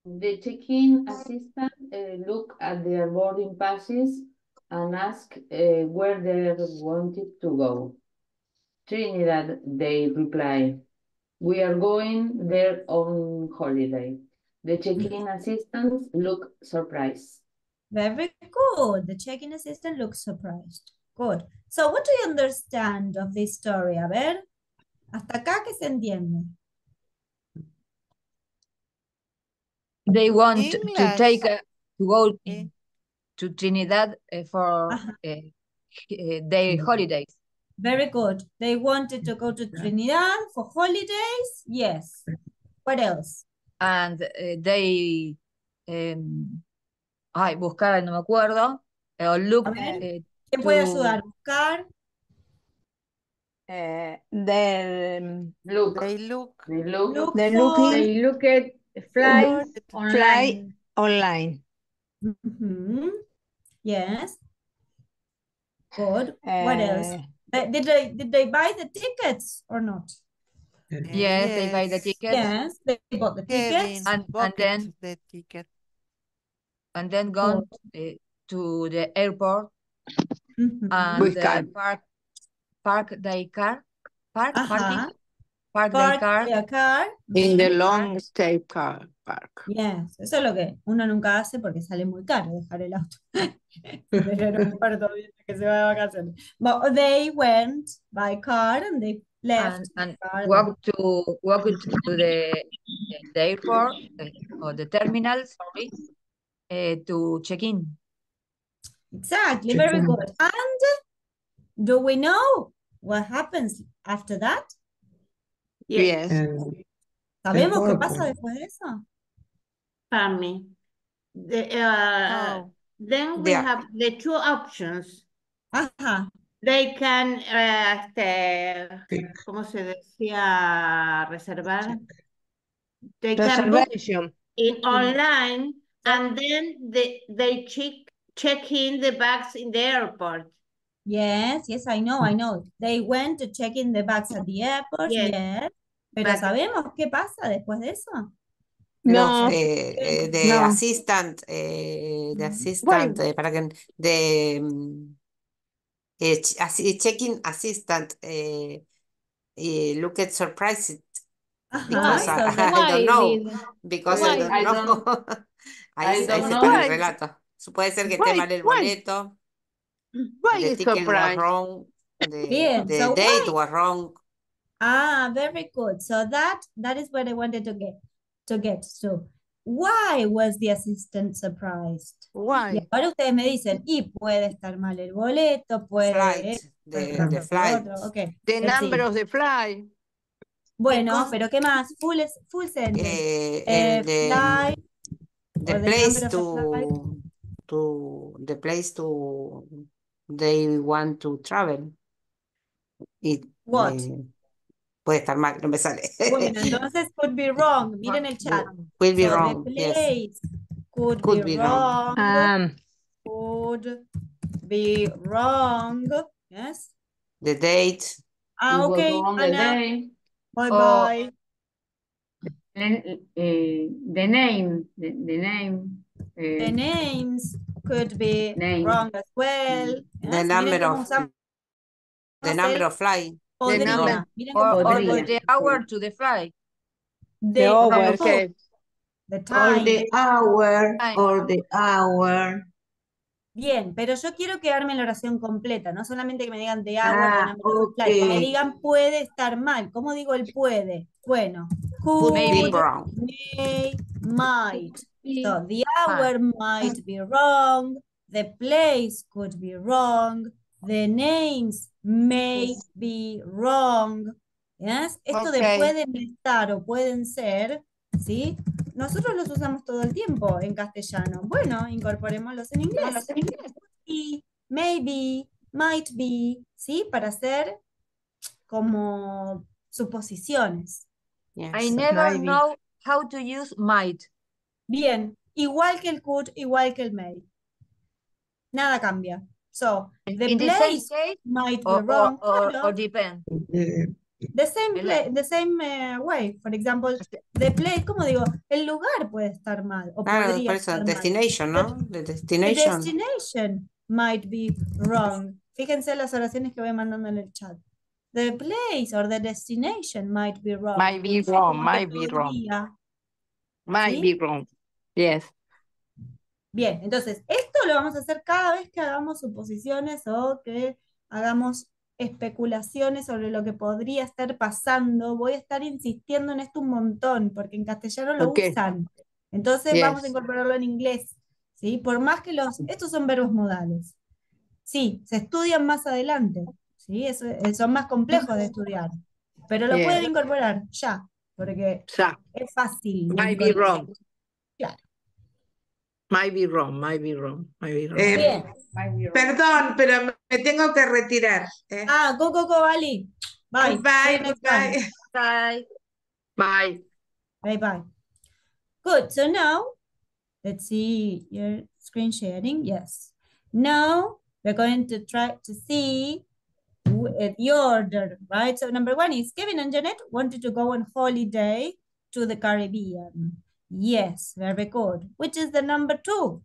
The check-in assistant uh, look at their boarding passes and ask uh, where they wanted to go. Trinidad, they reply. We are going there on holiday. The check-in assistants look surprised. Very good. The check-in assistant looks surprised. Good. So, what do you understand of this story? A ver, hasta acá que se entiende. They want to take uh, to go Eh. to Trinidad uh, for uh, uh, their holidays. Very good. They wanted to go to Trinidad for holidays. Yes. What else? and uh, they um, ay, buscar, no me acuerdo, or look A uh, ¿Quién puede to- ayudar? Buscar. Eh, del, Look, They look they look, Look for. looking They look at flights fly online. online. Mhm. Yes. Good. What else? Eh, Uh, Did they did they buy the tickets or not? yes, they buy the tickets Yes, they bought the Kevin tickets. And- and then- the ticket. and then gone uh, to the airport Mhm. and uh, park park their car park Ajá. parking park their Park car their car. In the long stay car park. Yes, eso es lo que uno nunca hace porque sale muy caro dejar el auto en el aeropuerto mientras que se va de vacaciones. But they went by car and they left and, and the car walk to walk to the, the airport uh, or the terminal sorry uh, to check in Exactly, very Check-in. good. And do we know what happens after that? Yes. And ¿Sabemos qué airport. pasa después de eso? Pardon me. The, uh, Oh, then we Yeah. have the two options. Ajá, They can, eh, este, Pick. ¿cómo se decía? Reservar. They can book reservation. in online and then they, they check, check in the bags in the airport. yes, yes, I know, I know. They went to check in the bags at the airport, Yes. yes. Pero But- ¿sabemos qué pasa después de eso? No, Los eh, eh, de no. assistant, eh, de assistant, eh, para que, de mm, eh, check-in assistant, eh, eh, look at surprised Ajá, because I, so I don't know, because why? I don't I know. don't- Ahí, se para el relato. Puede ser que esté Why? mal el Why? boleto, Why the ticket was surprised? wrong, the, Bien, the so date why? was wrong. Ah, very good. So that that is what I wanted to get to get. So Why was the assistant surprised? Y Why? ahora ustedes me dicen, y puede estar mal el boleto, puede Flight, the, the flight. otro. Ok, The number of the fly. Bueno, Because- pero ¿qué más? Full, full sentence. Eh, Eh, the or the place flight. to, to, the place to, they want to travel. Y, What? eh, puede estar mal, no me sale. Bueno, entonces could be wrong. Miren el chat. Will be So, the wrong, yes. place could, Could be, be wrong. wrong. Um, Could be wrong. Yes. The date, Ah, the Anna. day. Bye Oh. bye. Eh, the name, the, the name. eh, The names could be Name. wrong as well. the Yes, number miren of, the number of flight. Podría. number- Or, cómo or podría. the hour to the flight. The, hour. the Okay. the Or time. the hour, Time. or the hour. Bien, pero yo quiero quedarme en la oración completa, no solamente que me digan de hour, Ah, flight, que me digan puede estar mal. ¿Cómo digo el puede? Bueno, Could be could, wrong. may, might. So the hour might be wrong, the place could be wrong, the names may be wrong. Yes? Esto de Ok. pueden estar o pueden ser, ¿sí? Nosotros los usamos todo el tiempo en castellano. Bueno, incorporémoslos en inglés. Y maybe, might be, ¿sí? Para hacer como suposiciones. Yes. I never Maybe. know how to use might. Bien, igual que el could, igual que el may. Nada cambia. So, the In the same place case might be or, or, wrong. or, or depend. The same, ¿verdad? pla- the same eh, way. For example, the place, como digo, el lugar puede estar mal o Claro, podría por eso, estar mal. destination, ¿no? The The destination. destination might be wrong. Fíjense las oraciones que voy mandando en el chat. The place or the destination might be wrong. Might be wrong, might be wrong. Might ¿Sí? be wrong. Yes. Bien, entonces, esto lo vamos a hacer cada vez que hagamos suposiciones o que hagamos especulaciones sobre lo que podría estar pasando. Voy a estar insistiendo en esto un montón, porque en castellano lo usan. Entonces vamos a incorporarlo en inglés, ¿sí? Por más que los, estos son verbos modales. Sí, se estudian más adelante, ¿sí? Eh, son más complejos de estudiar, pero lo Yes. pueden incorporar ya, porque es fácil. might be wrong. Claro. Might be wrong, might be wrong, might be wrong. Eh, Bien. wrong. Perdón, pero me me tengo que retirar. eh. Ah, go, go, go, Ali. Bye. Bye, you Goodbye, next time. goodbye. Bye. Bye. Bye bye. Good. So now, let's see your screen sharing. Yes. Now we're going to try to see w- the order, right? So number one is Kevin and Janet wanted to go on holiday to the Caribbean. Yes, very good. Which is the number two?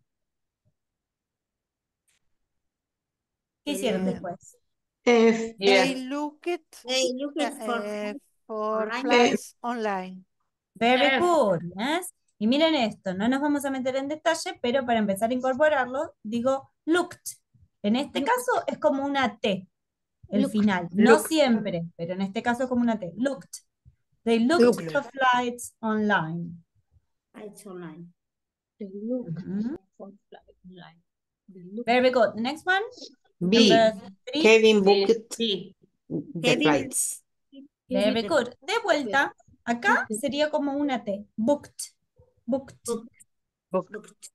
¿Qué hicieron Eh, después? F. They look it They look it for eh, for online. flights online. Very good, yes. Y miren esto, no nos vamos a meter en detalle, pero para empezar a incorporarlo, digo looked. En este caso es como una T, el Looked. final. No Looked. siempre, pero en este caso es como una T. Looked. They looked Looked. for flights online. It's online. They look. Very good. The next one, B. three. Kevin booked the Kevin- flights. Very good. De vuelta, acá sería como una T. Booked. Booked. Looked.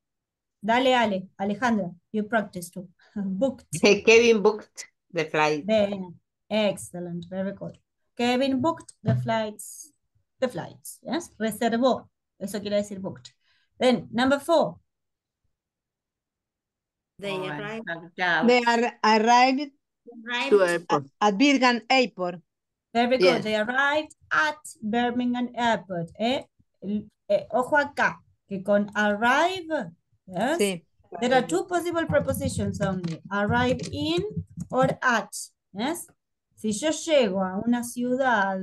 Dale, Ale, Alejandra, you practice too. Booked. Kevin booked the flight. Then, excellent, very good. Kevin booked the flights. The flights, yes? Reservó. Eso quiere decir booked. Then, number four. They Oh, arrived. They are arrived Arrived To airport. at Birmingham Airport. Very good. Yes. They arrived at Birmingham Airport. ¿eh? Eh, ojo acá, que con arrive, yes? Sí. There are two possible prepositions only. Arrive in or at. Yes? Si yo llego a una ciudad,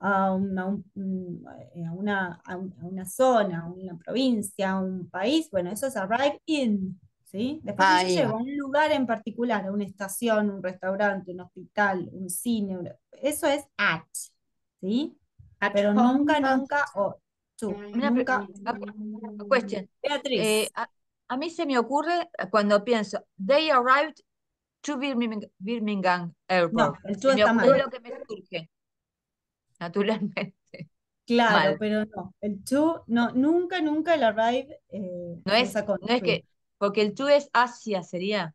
a una, un- un- eh, a una, a un- a una zona, a una provincia, a un país, bueno, eso es arrive in. ¿sí? Después yo llego a un lugar en particular, a una estación, un restaurante, un hospital, un cine, eso es at. ¿sí? At Pero home. nunca, nunca, o pre- Nunca. a- a question. Beatriz. Eh, a, a mí se me ocurre cuando pienso, they arrived to Birmingham, Birmingham Airport. No, el Se me ocurre mal. lo que me surge, naturalmente. Claro, Mal. pero no. El to, no, nunca, nunca el arrive eh, No es, con no es que, porque el to es hacia, sería,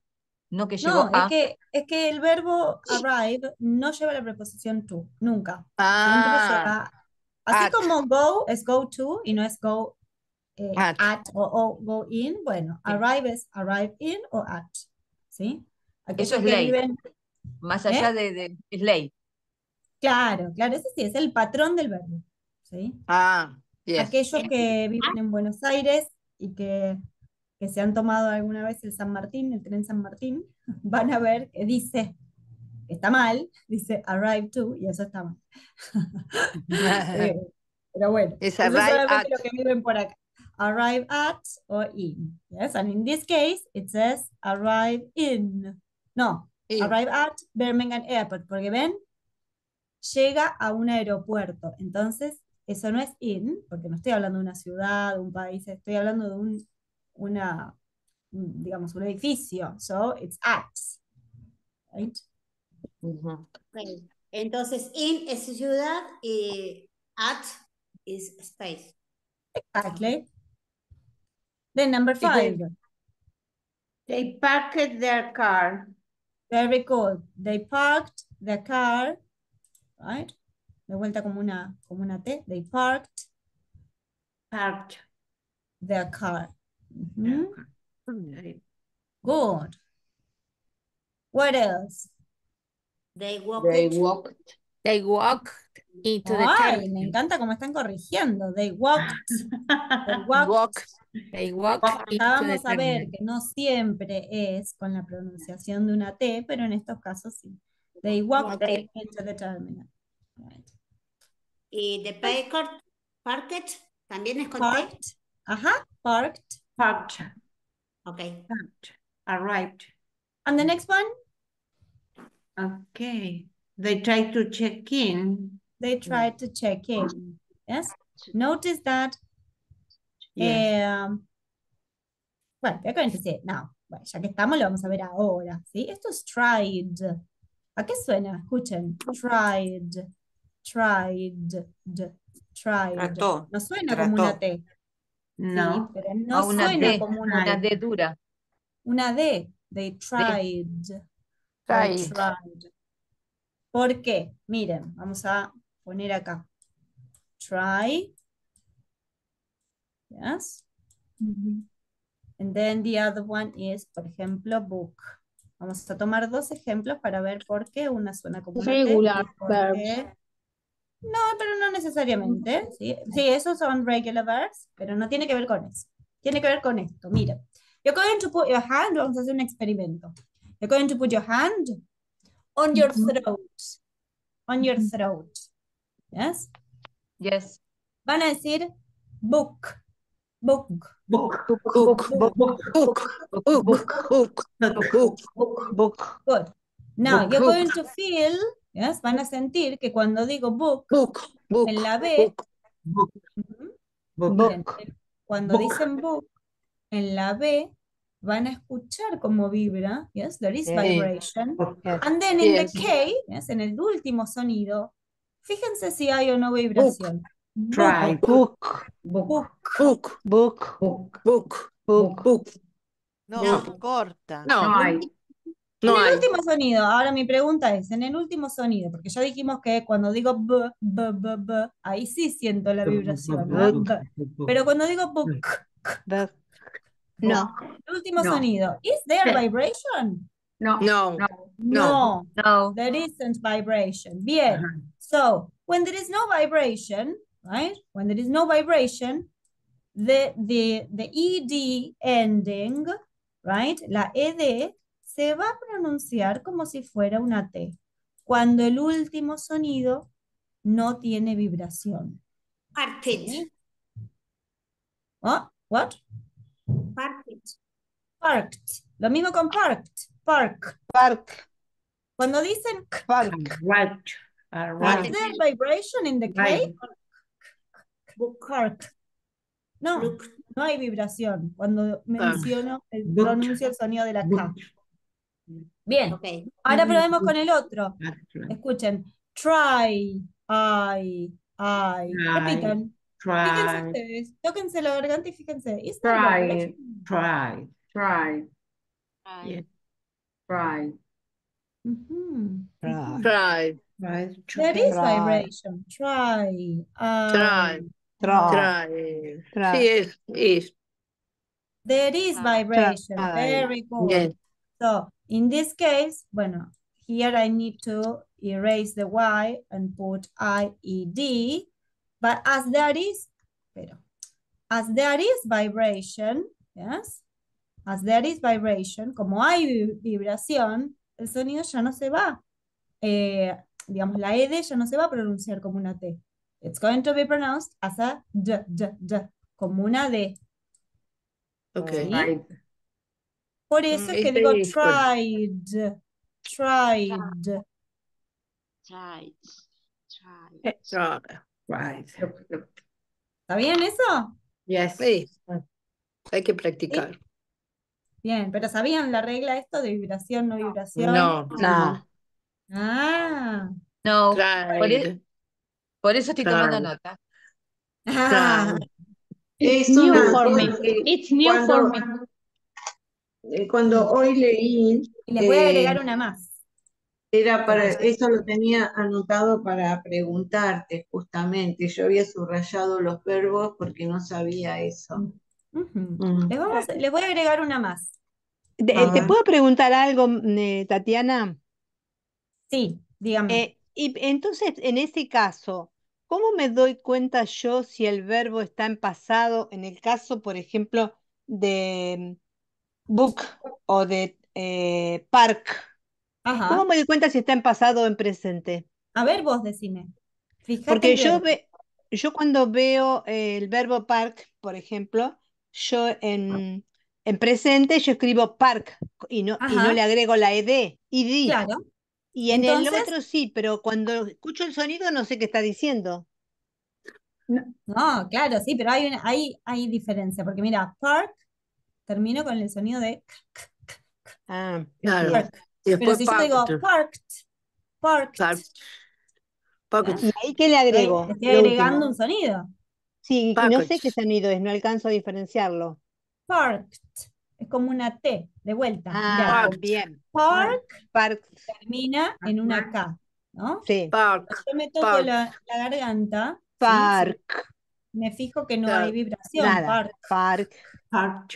no que llegó No, es a. que, es que el verbo arrive no lleva la preposición to, nunca. Siempre Ah, lleva, así at. como go es go to y no es go eh, At. at o, o go in, bueno, Sí. arrive es arrive in o at, ¿sí? Aquellos Eso es ley. viven, Más ¿eh? allá de, de es ley. Claro, claro, ese sí, es el patrón del verbo, ¿sí? Ah, yes. Aquellos que viven en Buenos Aires y que, que se han tomado alguna vez el San Martín, el tren San Martín, van a ver que dice, está mal, dice arrive to, y eso está mal. Eh, pero bueno, Es eso arrive solamente at. lo que viven por acá. Arrive at or in. Yes, and in this case it says arrive in. No, In. arrive at Birmingham Airport, porque ven, llega a un aeropuerto. Entonces, eso no es in, porque no estoy hablando de una ciudad, un país, estoy hablando de un, una, un, digamos, un edificio. So it's at. Right? Entonces, in es ciudad y at is space. Exactly. Then number five. They parked their car. Very good. They parked the car, right? De vuelta como una, como una T. They parked Parked. their car. Good. What else? They walk They walked. They walk into the Ay, me encanta cómo están corrigiendo. They walked. They walked. Walk. They walk into Ya the vamos a ver que no siempre es con la pronunciación de una T, pero en estos casos sí. They walked into the terminal. Right. Y the parked, parked también es con T. Parked. Ajá, parked. Parked. Ok. Parked. Arrived. And the next one, Okay. They tried to check in. they tried to check in. Yes. Notice that. Um, well, we're going to say it now. Bueno, ya que estamos, lo vamos a ver ahora, ¿sí? Esto es tried. ¿A qué suena? Escuchen. Tried, tried, d, tried. Trató, No suena como una. T, ¿sí? No. Pero A no una suena D, como una una E. D dura. Una D. They tried. They Tried. tried. ¿Por qué? Miren, vamos a poner acá. Try. Yes. And then the other one is, por ejemplo, book. Vamos a tomar dos ejemplos para ver por qué una suena como una T y Regular por verbs. qué- No, pero no necesariamente. ¿sí? Sí, esos son regular verbs, pero no tiene que ver con eso. Tiene que ver con esto. Mira, you're going to put your hand, vamos a hacer un experimento. You're going to put your hand on your throat. On your throat. Yes. Yes. Van a decir book. Book. Book. Book, book, book, book, book, book, book, Good. Now, Book, you're book. going to feel, van a sentir que cuando digo book, book, book, en la B, book, book, book. cuando book. dicen book, en la B, van a escuchar cómo vibra, yes, there is vibration. Yes. And then in Yes. the K, yes, en el último sonido, fíjense si hay o no vibración. Try. Book, Book. book, Book. book, book, book. No, No. corta. No, hay. No en el hay. último sonido, ahora mi pregunta es, en el último sonido, porque ya dijimos que cuando digo b, b, b, b, ahí sí siento la vibración, ¿no? B. Pero cuando digo book, Book. No. el último No. sonido, ¿is there vibration? No. No, No. No, No. there isn't vibration. Bien, so when there is no vibration, right? When there is no vibration, the, the, the ed ending, right? La ed se va a pronunciar como si fuera una T, cuando el último sonido no tiene vibración. Parked. ¿sí? ¿Oh? What? Parked. Parked. Lo mismo con parked. Park. park, Cuando dicen k, park. Arrived. is Arrived. there vibration in the K? Right. Kirk. No, no hay vibración cuando menciono, el, pronuncio el sonido de la K. Bien, Ok. ahora probemos con el otro. Escuchen. Try, I, I. Repitan. Fíjense Try, ustedes. Tóquense la garganta y fíjense. Is Try, try. try, Yeah. try. Try, Try. There is vibration. Try, try, I. Try. try. Sí, es, es. There is vibration. Very good. Yes. So, in this case, bueno, here I need to erase the Y and put IED. But as there is, pero, as there is vibration, yes, as there is vibration, como hay vi- vibración, el sonido ya no se va. Eh, digamos, la ED ya no se va a pronunciar como una T. It's going to be pronounced as a D, D, D, como una D. Okay. ¿sí? Right. Por eso es que digo tried, tried. Try. Right. ¿Está bien eso? Yes. Sí. Hay que practicar. Bien, pero ¿sabían la regla esto de vibración, no vibración? No. No. Ah, No, por, e- Tried. por eso estoy tomando nota. ah, Es New una for me. It's new for me. Eh, cuando hoy leí, y les voy a agregar eh, una más. era para, eso lo tenía anotado para preguntarte justamente. Yo había subrayado los verbos porque no sabía eso. Mm. Les vamos, les voy a agregar una más. ¿Te, A te puedo preguntar algo, mm, eh, Tatiana? Sí, dígame. Eh, y entonces, en ese caso, ¿cómo me doy cuenta yo si el verbo está en pasado? En el caso, por ejemplo, de mm, book o de eh, park. Ajá. ¿Cómo me doy cuenta si está en pasado o en presente? A ver vos decime. Fíjate Porque yo, ve, yo cuando veo el verbo park, por ejemplo, yo en, en presente yo escribo park y no, y no le agrego la ed, id. Claro. Y en el otro sí, pero cuando escucho el sonido no sé qué está diciendo. no, claro, sí, pero hay, una, hay, hay diferencia, porque mira, park termino con el sonido de Ah, Claro. park. Y Pero si yo digo parked. parked, parked, Parked. Parked. ¿Y ahí qué le agrego? estoy Lo agregando último. un sonido. Sí, y no sé qué sonido es, no alcanzo a diferenciarlo. Parked. Es como una T, de vuelta. Ah, Parked. bien. park Park, termina en una K, ¿no? sí. Park. Yo me toco Park. la, la garganta, Park, me fijo que no hay vibración, nada. park. Park, Part.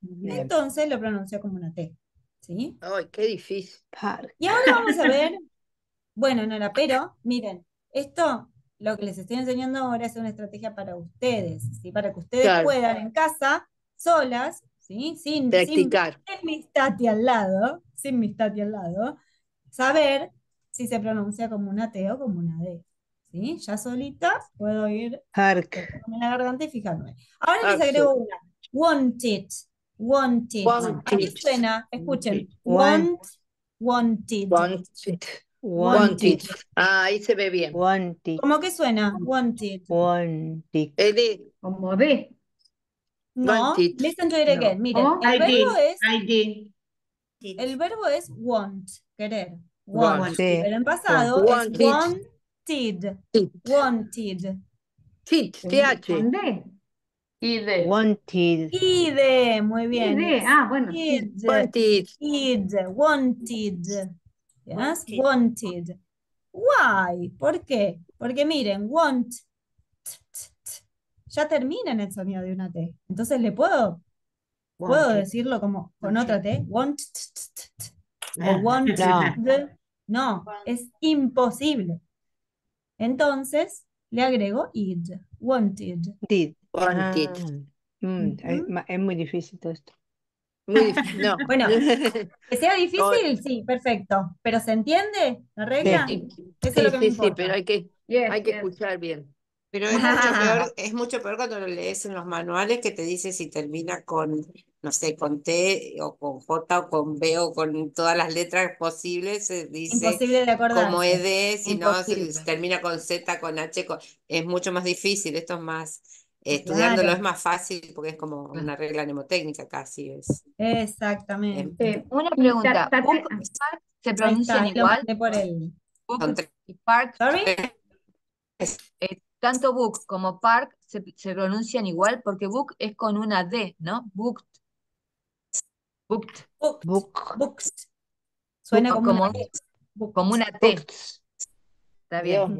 Bien. Entonces lo pronuncio como una T, ¿sí? Ay, qué difícil. Y ahora vamos a ver, bueno, Nora, pero miren, esto, lo que les estoy enseñando ahora es una estrategia para ustedes, ¿sí? Para que ustedes Claro. puedan en casa, solas, ¿sí? Sin, sin, Practicar. sin mis tati al lado, sin mis tati al lado, saber si se pronuncia como una T o como una D, ¿sí? Ya solita puedo ir tocándome la garganta y fijarme. Ahora les agrego una, wanted, wanted. ¿A qué Wanted. suena? Escuchen, Want. want, wanted. Wanted. Wanted. Wanted. Ah, ahí se ve bien. Wanted. ¿Cómo que suena? Wanted. Wanted. Ed. Como de. No, Wanted. listen to it No. again. Miren, ¿Cómo? el I did. verbo es, I did. el verbo es want, querer. Want. Want. Sí. Pero en pasado Wanted. es wanted. Tit. Wanted. Tit. TH. ¿Con D? Y de. Wanted. Id, muy bien. Sí, de. Ah, bueno. sí. Id, Wanted. id, wanted. Yes, wanted. Why? ¿Por qué? Porque miren, want t, t, t, ya termina en el sonido de una T. Entonces le puedo, puedo Wanted. decirlo como con otra T. Want t, t, t, t, o Ah, wanted. No. No, es imposible. Entonces le agrego id. Wanted. Did. Wanted. Ah, mm, es, muy difícil todo esto. Muy difícil. No. Bueno, que sea difícil, sí, perfecto. Pero ¿se entiende la regla? Sí, Eso es lo que me sí, sí, importa. pero hay que, Yes, hay que yes. escuchar bien. Pero es mucho peor, es mucho peor cuando lo lees en los manuales que te dice si termina con no sé, con T o con J o con B o con todas las letras posibles, se dice Imposible de como acordarse. ED, si no termina con Z, con H, con- es mucho más difícil, esto es más, eh, estudiándolo Claro. es más fácil porque es como una regla mnemotécnica casi, es. Exactamente. Eh, una pregunta, ta- ta- ¿book y park se Ahí pronuncian está, lo igual? mandé por el. Book y park, Sorry. eh, tanto book como park se, se pronuncian igual porque book es con una D, ¿no? Booked. Booked. Booked. Book. Booked. Suena como una como, T. Booked. como una T. Books. Está bien.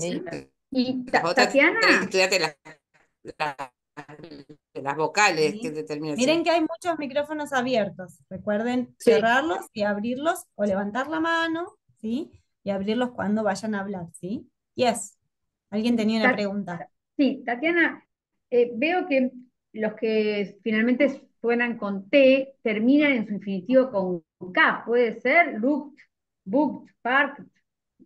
Y Tatiana, estudiarte las, las, las vocales Sí. que determinación. Miren que hay muchos micrófonos abiertos. Recuerden Sí. cerrarlos y abrirlos o levantar la mano, ¿sí? Y abrirlos cuando vayan a hablar, ¿sí? Yes. Alguien tenía una Ta- pregunta. sí, Tatiana, eh, veo que los que finalmente suenan con T terminan en su infinitivo con K. ¿Puede ser? Looked, booked, parked.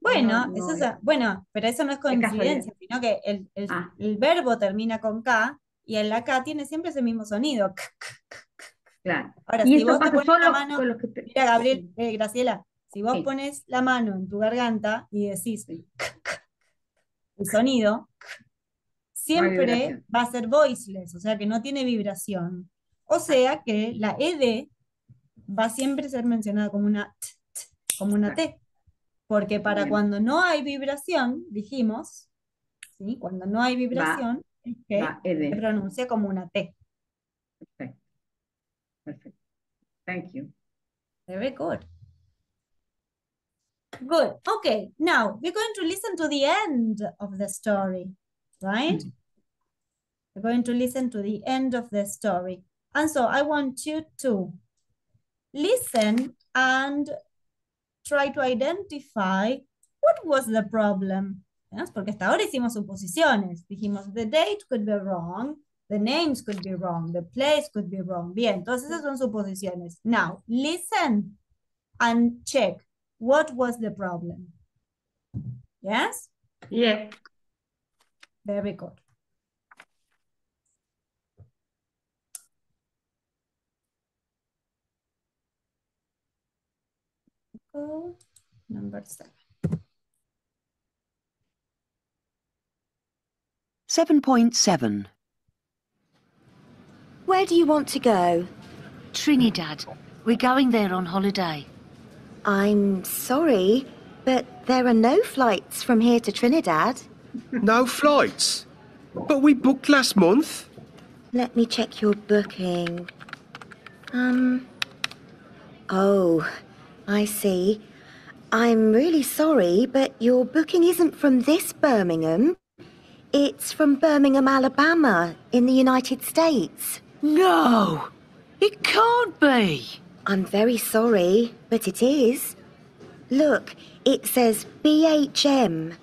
Bueno, No, eso es, bueno, pero eso no es coincidencia, sino que el, el- Ah. el verbo termina con K y en la K tiene siempre ese mismo sonido. Claro. Ahora, Y si vos te pones la mano, con los que... te- mira, Gabriel, eh, Graciela, si vos Sí. pones la mano en tu garganta y decís el sonido, siempre va a ser voiceless, o sea que no tiene vibración. O sea que la ED va a siempre ser mencionada como una t, t, como una T. Porque para Bien. cuando no hay vibración, dijimos, ¿sí? Cuando no hay vibración, es que va se pronuncia como una T. Perfecto. Perfecto. Thank you. Very good. Good. Okay, now we're going to listen to the end of the story, right? We're going to listen to the end of the story. And so I want you to listen and try to identify what was the problem. ¿Yes? Porque hasta ahora hicimos suposiciones. Dijimos, the date could be wrong, the names could be wrong, the place could be wrong. Bien, entonces esas son suposiciones. Now, listen and check what was the problem. Yes? Yes. Very good. Go, Number seven. 7.7. Where do you want to go? Trinidad. We're going there on holiday. I'm sorry, but there are no flights from here to Trinidad. No flights? But we booked last month. Let me check your booking. Um. Oh, I see. I'm really sorry, but your booking isn't from this Birmingham. It's from Birmingham, Alabama, in the United States. No! It can't be! I'm very sorry, but it is. Look, it says BHM.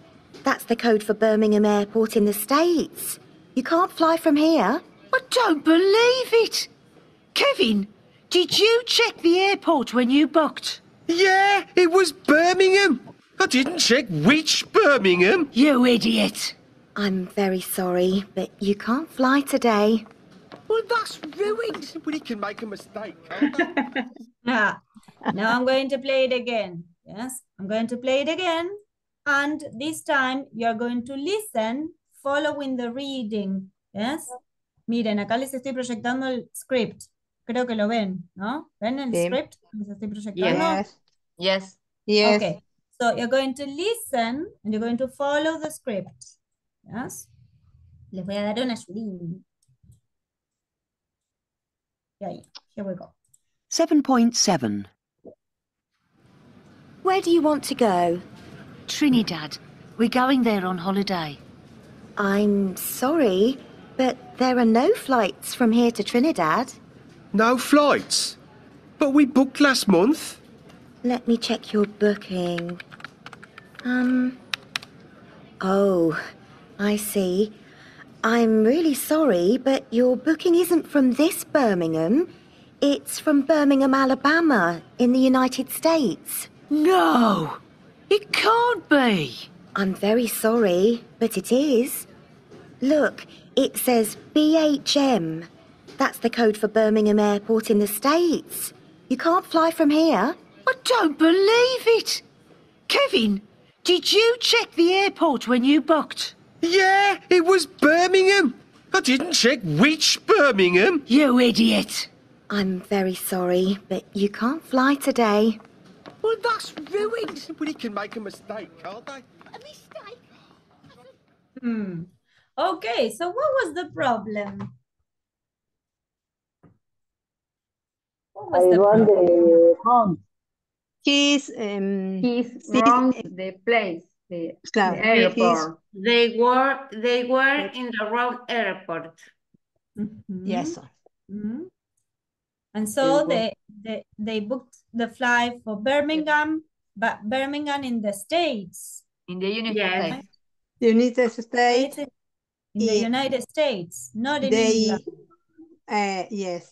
That's the code for Birmingham Airport in the States. You can't fly from here. I don't believe it! Kevin, did you check the airport when you booked? Yeah, it was Birmingham. I didn't check which Birmingham. You idiot! I'm very sorry, but you can't fly today. Well, that's ruined. Everybody can make a mistake, can't they? Ah, now I'm going to play it again. Yes, I'm going to play it again. And this time you're going to listen following the reading. Yes. Miren, acá les estoy proyectando el script. Creo que lo ven, ¿no? ¿Ven el Sí. script? Les estoy proyectando. Yes. Yes. Yes. Okay. So you're going to listen and you're going to follow the script. Yes. Les voy a dar una ayudín. Y here we go. 7.7. Where do you want to go? Trinidad. We're going there on holiday. I'm sorry, but there are no flights from here to Trinidad. No flights? But we booked last month. Let me check your booking. Um. Oh, I see. I'm really sorry, but your booking isn't from this Birmingham. It's from Birmingham, Alabama, in the United States. No! It can't be! I'm very sorry, but it is. Look, it says BHM. That's the code for Birmingham Airport in the States. You can't fly from here. I don't believe it. Kevin, did you check the airport when you booked? Yeah, it was Birmingham. I didn't check which Birmingham. You idiot. I'm very sorry, but you can't fly today. Well, that's ruined. Somebody can make a mistake, can't they? A mistake? Hmm. Okay, so what was the problem? What was I the won problem? The wrong. He's um, He's sí, wrong the place, the, the claro, he's- airport. They were they were in the wrong airport. Yes. Mhm. And so they, they they booked the flight for Birmingham, but Birmingham in the States. In the United Yes. States. United States. In the United States, not in They, England. uh, yes.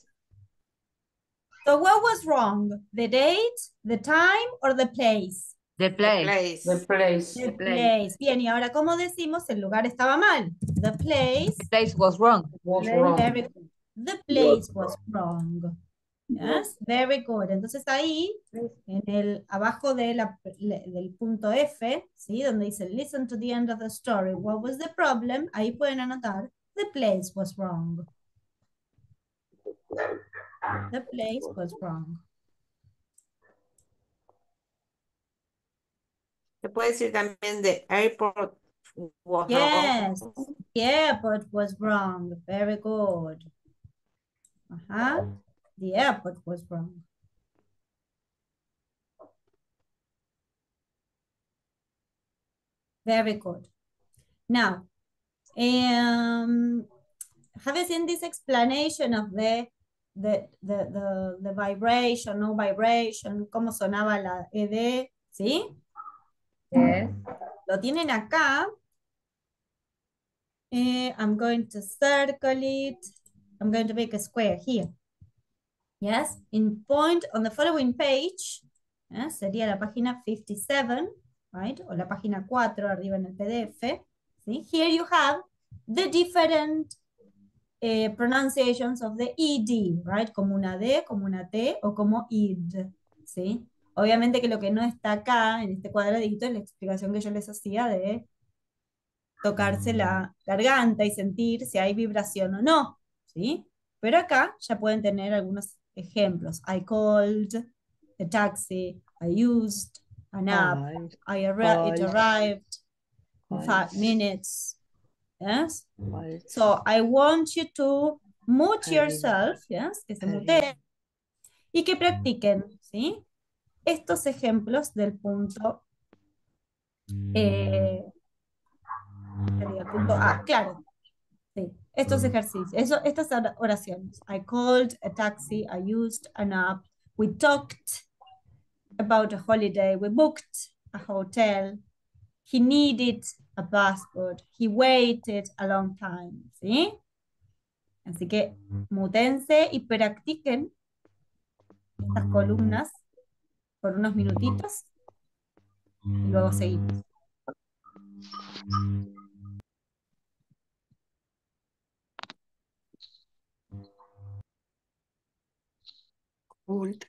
So what was wrong? The date, the time, or the place? The place. Place. The place. The place. Bien, y ahora, ¿cómo decimos el lugar estaba mal? The place. The place was wrong. Was Very wrong. good. The place was wrong. Yes, very good. Entonces ahí, en el, abajo de la, le- del punto F, ¿sí? Donde dice listen to the end of the story. What was the problem? Ahí pueden anotar the place was wrong. The place was wrong. Se puede decir también the airport was Yes, wrong. the airport was wrong. Very good. Ajá. The airport was wrong. Very good. Now, um, have you seen this explanation of the, the, the, the, the vibration, no vibration, cómo sonaba la ED? ¿Sí? Yes. Lo tienen acá. Eh, I'm going to circle it. I'm going to make a square here. Yes, in point on the following page, eh, sería la página 57, right? O la página 4 arriba en el PDF. ¿sí? Here you have the different eh, pronunciations of the ED, right? Como una D, como una T o como id, ¿sí? Obviamente que lo que no está acá en este cuadradito es la explicación que yo les hacía de tocarse la garganta y sentir si hay vibración o no, ¿sí? Pero acá ya pueden tener algunos ejemplos. I called a taxi, I used an app, I arri- it arrived in five minutes. Yes? So I want you to mute yourself, yes, que se muteen y que practiquen, ¿sí? Estos ejemplos del punto, eh, punto A, claro, sí, estos ejercicios, eso, estas ora- oraciones. I called a taxi, I used an app, we talked about a holiday, we booked a hotel, he needed a passport, he waited a long time, ¿sí? Así que mutense y practiquen estas columnas por unos minutitos y luego seguimos. Cool.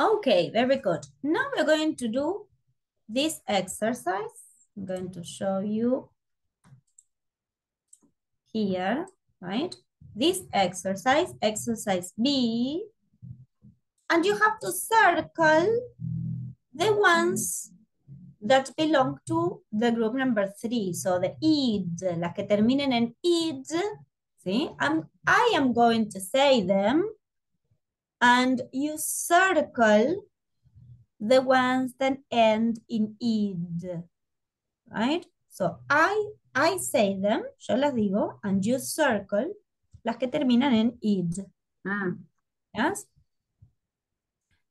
Okay, very good. Now we're going to do this exercise. I'm going to show you here, right? This exercise, exercise B, and you have to circle the ones that belong to the group number three. So the id, las que terminen en id, see? I'm, I am going to say them and you circle the ones that end in id, right? So I, I say them, yo las digo, and you circle las que terminan en id. Yes?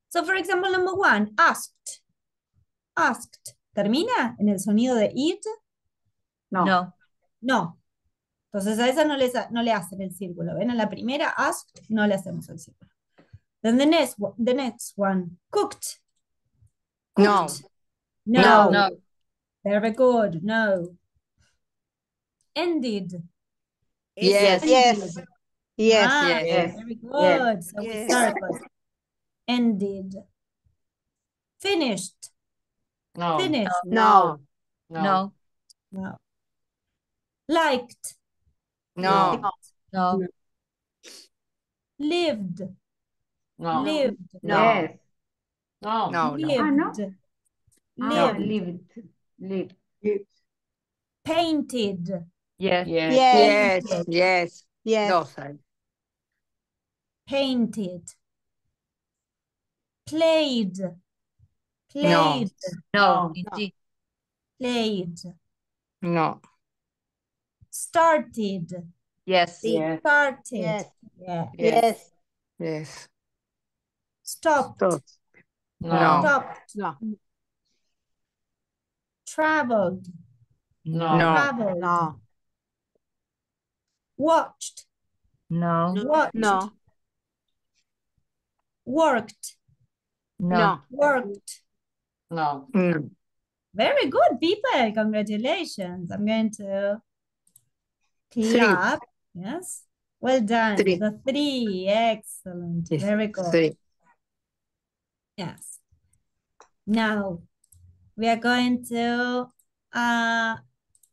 So for example, number one, asked. Asked. ¿Termina en el sonido de id? No. No. No. Entonces a esa no, les, no le hacen el círculo. ¿Ven? A la primera, asked, no le hacemos el círculo. Then the next, one- the next one, cooked. No. No. No. Very good. No. Ended. Yes. Yes. Yes. Ah, yes. Very good. So we Yes. circle. Ended. Finished. No. Finished. No. No. No. Liked. No. No. Lived. No. Lived. No. Yes. No. No, no. Lived. Ah, no. Lived. lived. Lived. Painted. Yes. Yes. Yes. Yes. Yes. Yes. Dos hay. Painted. Played. No. Played. No. No. Indeed. Played. No. Started. Yes. Yes. Started. Yes. Yeah. Yes. Yes. Stopped. Stop. No. Stopped. No. Traveled. No. Traveled. No. Watched. No. Watched. No. Worked. No. Worked. No. Mm. Very good, people. Congratulations. I'm going to Three. clap. Yes. Well done. Three. The three. Excellent. Yes. Very good. Three. Yes. Now we are going to uh,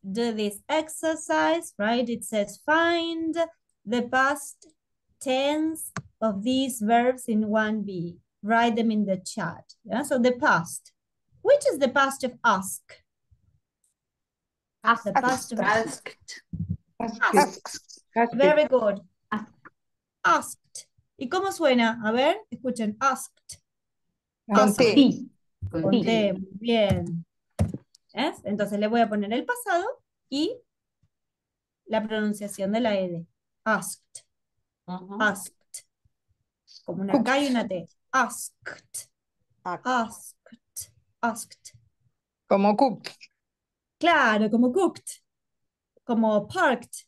do this exercise, right? It says find the past tense of these verbs in 1B. Write them in the chat. Yeah, so the past. Which is the past of ask? Ask. The past of Asked. asked. Very good. Asked. ¿Y cómo suena? A ver, escuchen. Asked. Con Asked. T. Con T, muy bien. ¿Ves? Entonces le voy a poner el pasado y la pronunciación de la ED. Asked. Ujú. Asked. Como una K y una T. Asked. Asked. Asked. Como cooked. Claro, como cooked. Como parked.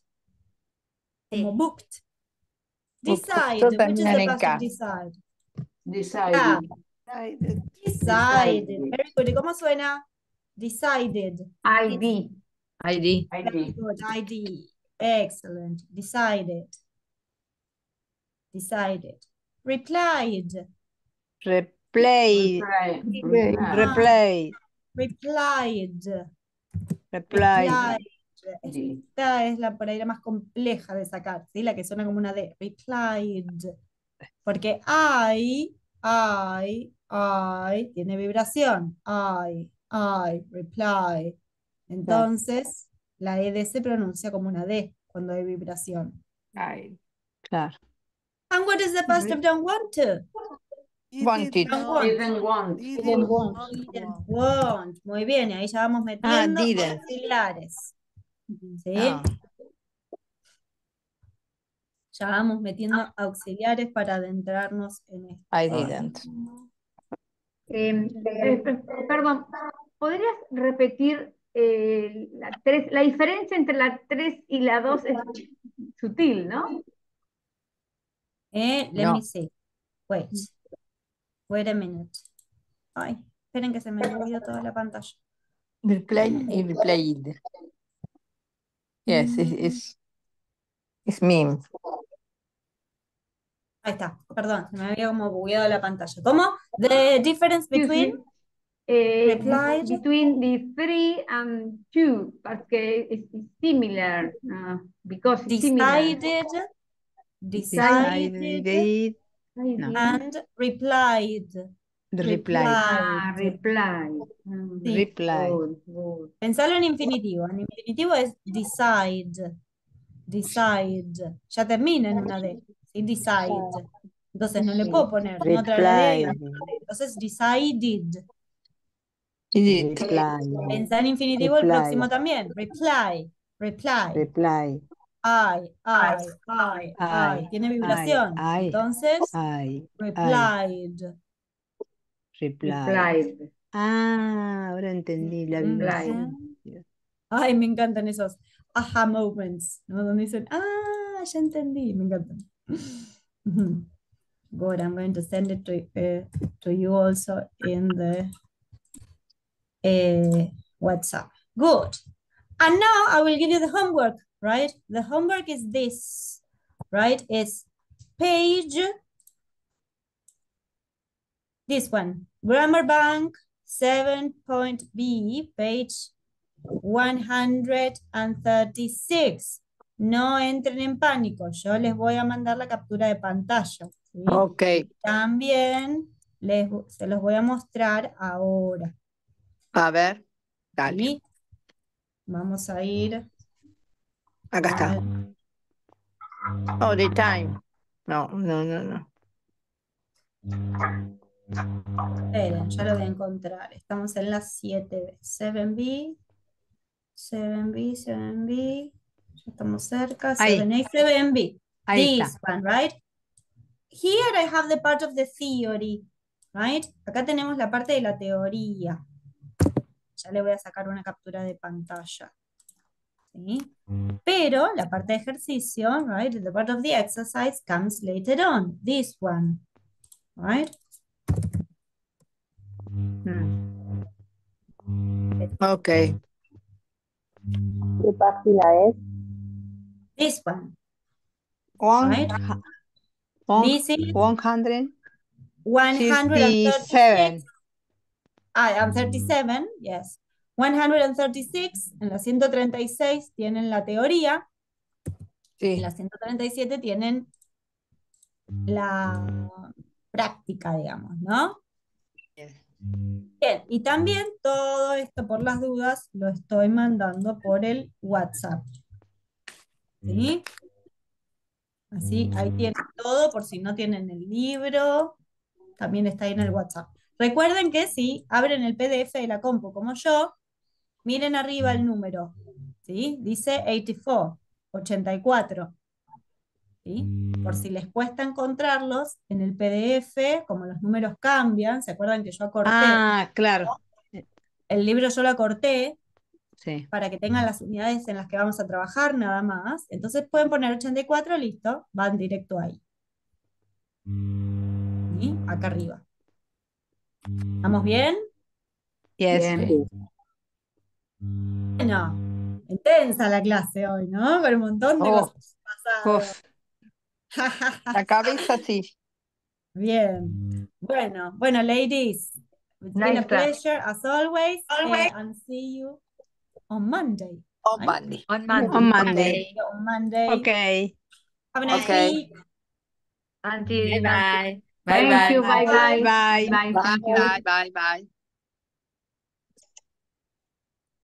Como booked. Decide. Which is the of decide? Decided. Ah, Decided. decided. Decided. Very good. ¿Y cómo suena? Decided. ID. ID. Very good. ID. Excellent. Decided. Decided. Replied. Replay. Replied. Reply. Replied. Esta es la por ahí la más compleja de sacar, ¿sí? La que suena como una D. Replied. Porque I, I, I, tiene vibración. I, I, reply. Entonces, la ED se pronuncia como una D cuando hay vibración. Ay. Claro. And what is the past of don't want to? Didn't want. You Didn't did want. Didn't want. Muy bien, y ahí ya vamos Ah, metiendo auxiliares. ¿Sí? Ah. Ya vamos metiendo auxiliares para adentrarnos en esto. I didn't. Eh, eh, perdón, ¿podrías repetir eh, la, tres, la diferencia entre la 3 y la 2 es sutil, ¿no? Eh, let No. me see. Wait. Wait a minute. Ay, esperen que se me movió toda la pantalla. Reply y replayed. Yes, it's, it's, it's meme. Ahí está, perdón, se me había como bugueado la pantalla. ¿Cómo? The difference between. Eh, replied. between the three and two, porque es similar, uh, because it's similar. decided, decided, Decided, no. and replied. Replied. Ah, reply. Mm, Sí. Reply. good, good. Pensalo en infinitivo. En infinitivo es decide. Decide. Ya termina en una D. ¿sí? Decide. Entonces no le puedo poner, no trae la D. Entonces decided. Pensá en infinitivo el próximo también. Reply. Reply. Reply. I, I, I, I. Tiene vibración. I, I, Entonces, I, replied. Reply. Replied. Ah, ahora entendí la vibración. Ay, me encantan esos aha moments, ¿no? Donde dicen, ah, ya entendí, me encantan. Ujú. Good, I'm going to send it to, uh, to you also in the uh, WhatsApp. Good. And now I will give you the homework, right? The homework is this, right? It's page, this one, Grammar Bank 7.b, page 136. No entren en pánico, yo les voy a mandar la captura de pantalla. ¿sí? Ok. También les, se los voy a mostrar ahora. A ver. Dale. ¿sí? Vamos a ir. Acá está. Oh, the time. No, no, no, no. Esperen, ya lo voy a encontrar. Estamos en la 7B. 7B. 7B, 7B. Ya estamos cerca. Ahí. 7A, 7B. Ahí This está. one, right? Here I have the part of the theory, right? Acá tenemos la parte de la teoría. Ya le voy a sacar una captura de pantalla. ¿Sí? Pero la parte de ejercicio, right? The part of the exercise comes later on. This one, right? Ok. ¿Qué página es? This one, One, right? one, This is 167. 136. I am 37, yes. 136, en la 136 tienen la teoría, en Sí. la 137 tienen la práctica, digamos, ¿no? Bien, y también todo esto por las dudas lo estoy mandando por el WhatsApp. ¿Sí? Así, ahí tienen todo por si no tienen el libro, también está ahí en el WhatsApp. Recuerden que si abren el PDF de la compu como yo, miren arriba el número, ¿sí? Dice 84, 84. ¿sí? Por si les cuesta encontrarlos, en el PDF, como los números cambian, ¿se acuerdan que yo acorté? Ah, claro. El libro yo lo acorté Sí. para que tengan las unidades en las que vamos a trabajar nada más. Entonces pueden poner 84, listo, van directo ahí. ¿Sí? Acá arriba. ¿Estamos bien? Yes. Bien. Bueno, intensa la clase hoy, ¿no? Con un montón de Oh. cosas pasadas. La cabeza sí. Bien. Bueno, bueno, ladies, it's been a Nice pleasure as always, and see you on Monday. On right? Monday. On Monday. On Monday. See you on Monday. Okay. Have a nice Okay. week. Until Bye bye. Bye Thank bye. you. Bye bye. Bye. Bye. Thank you. Bye, bye, bye.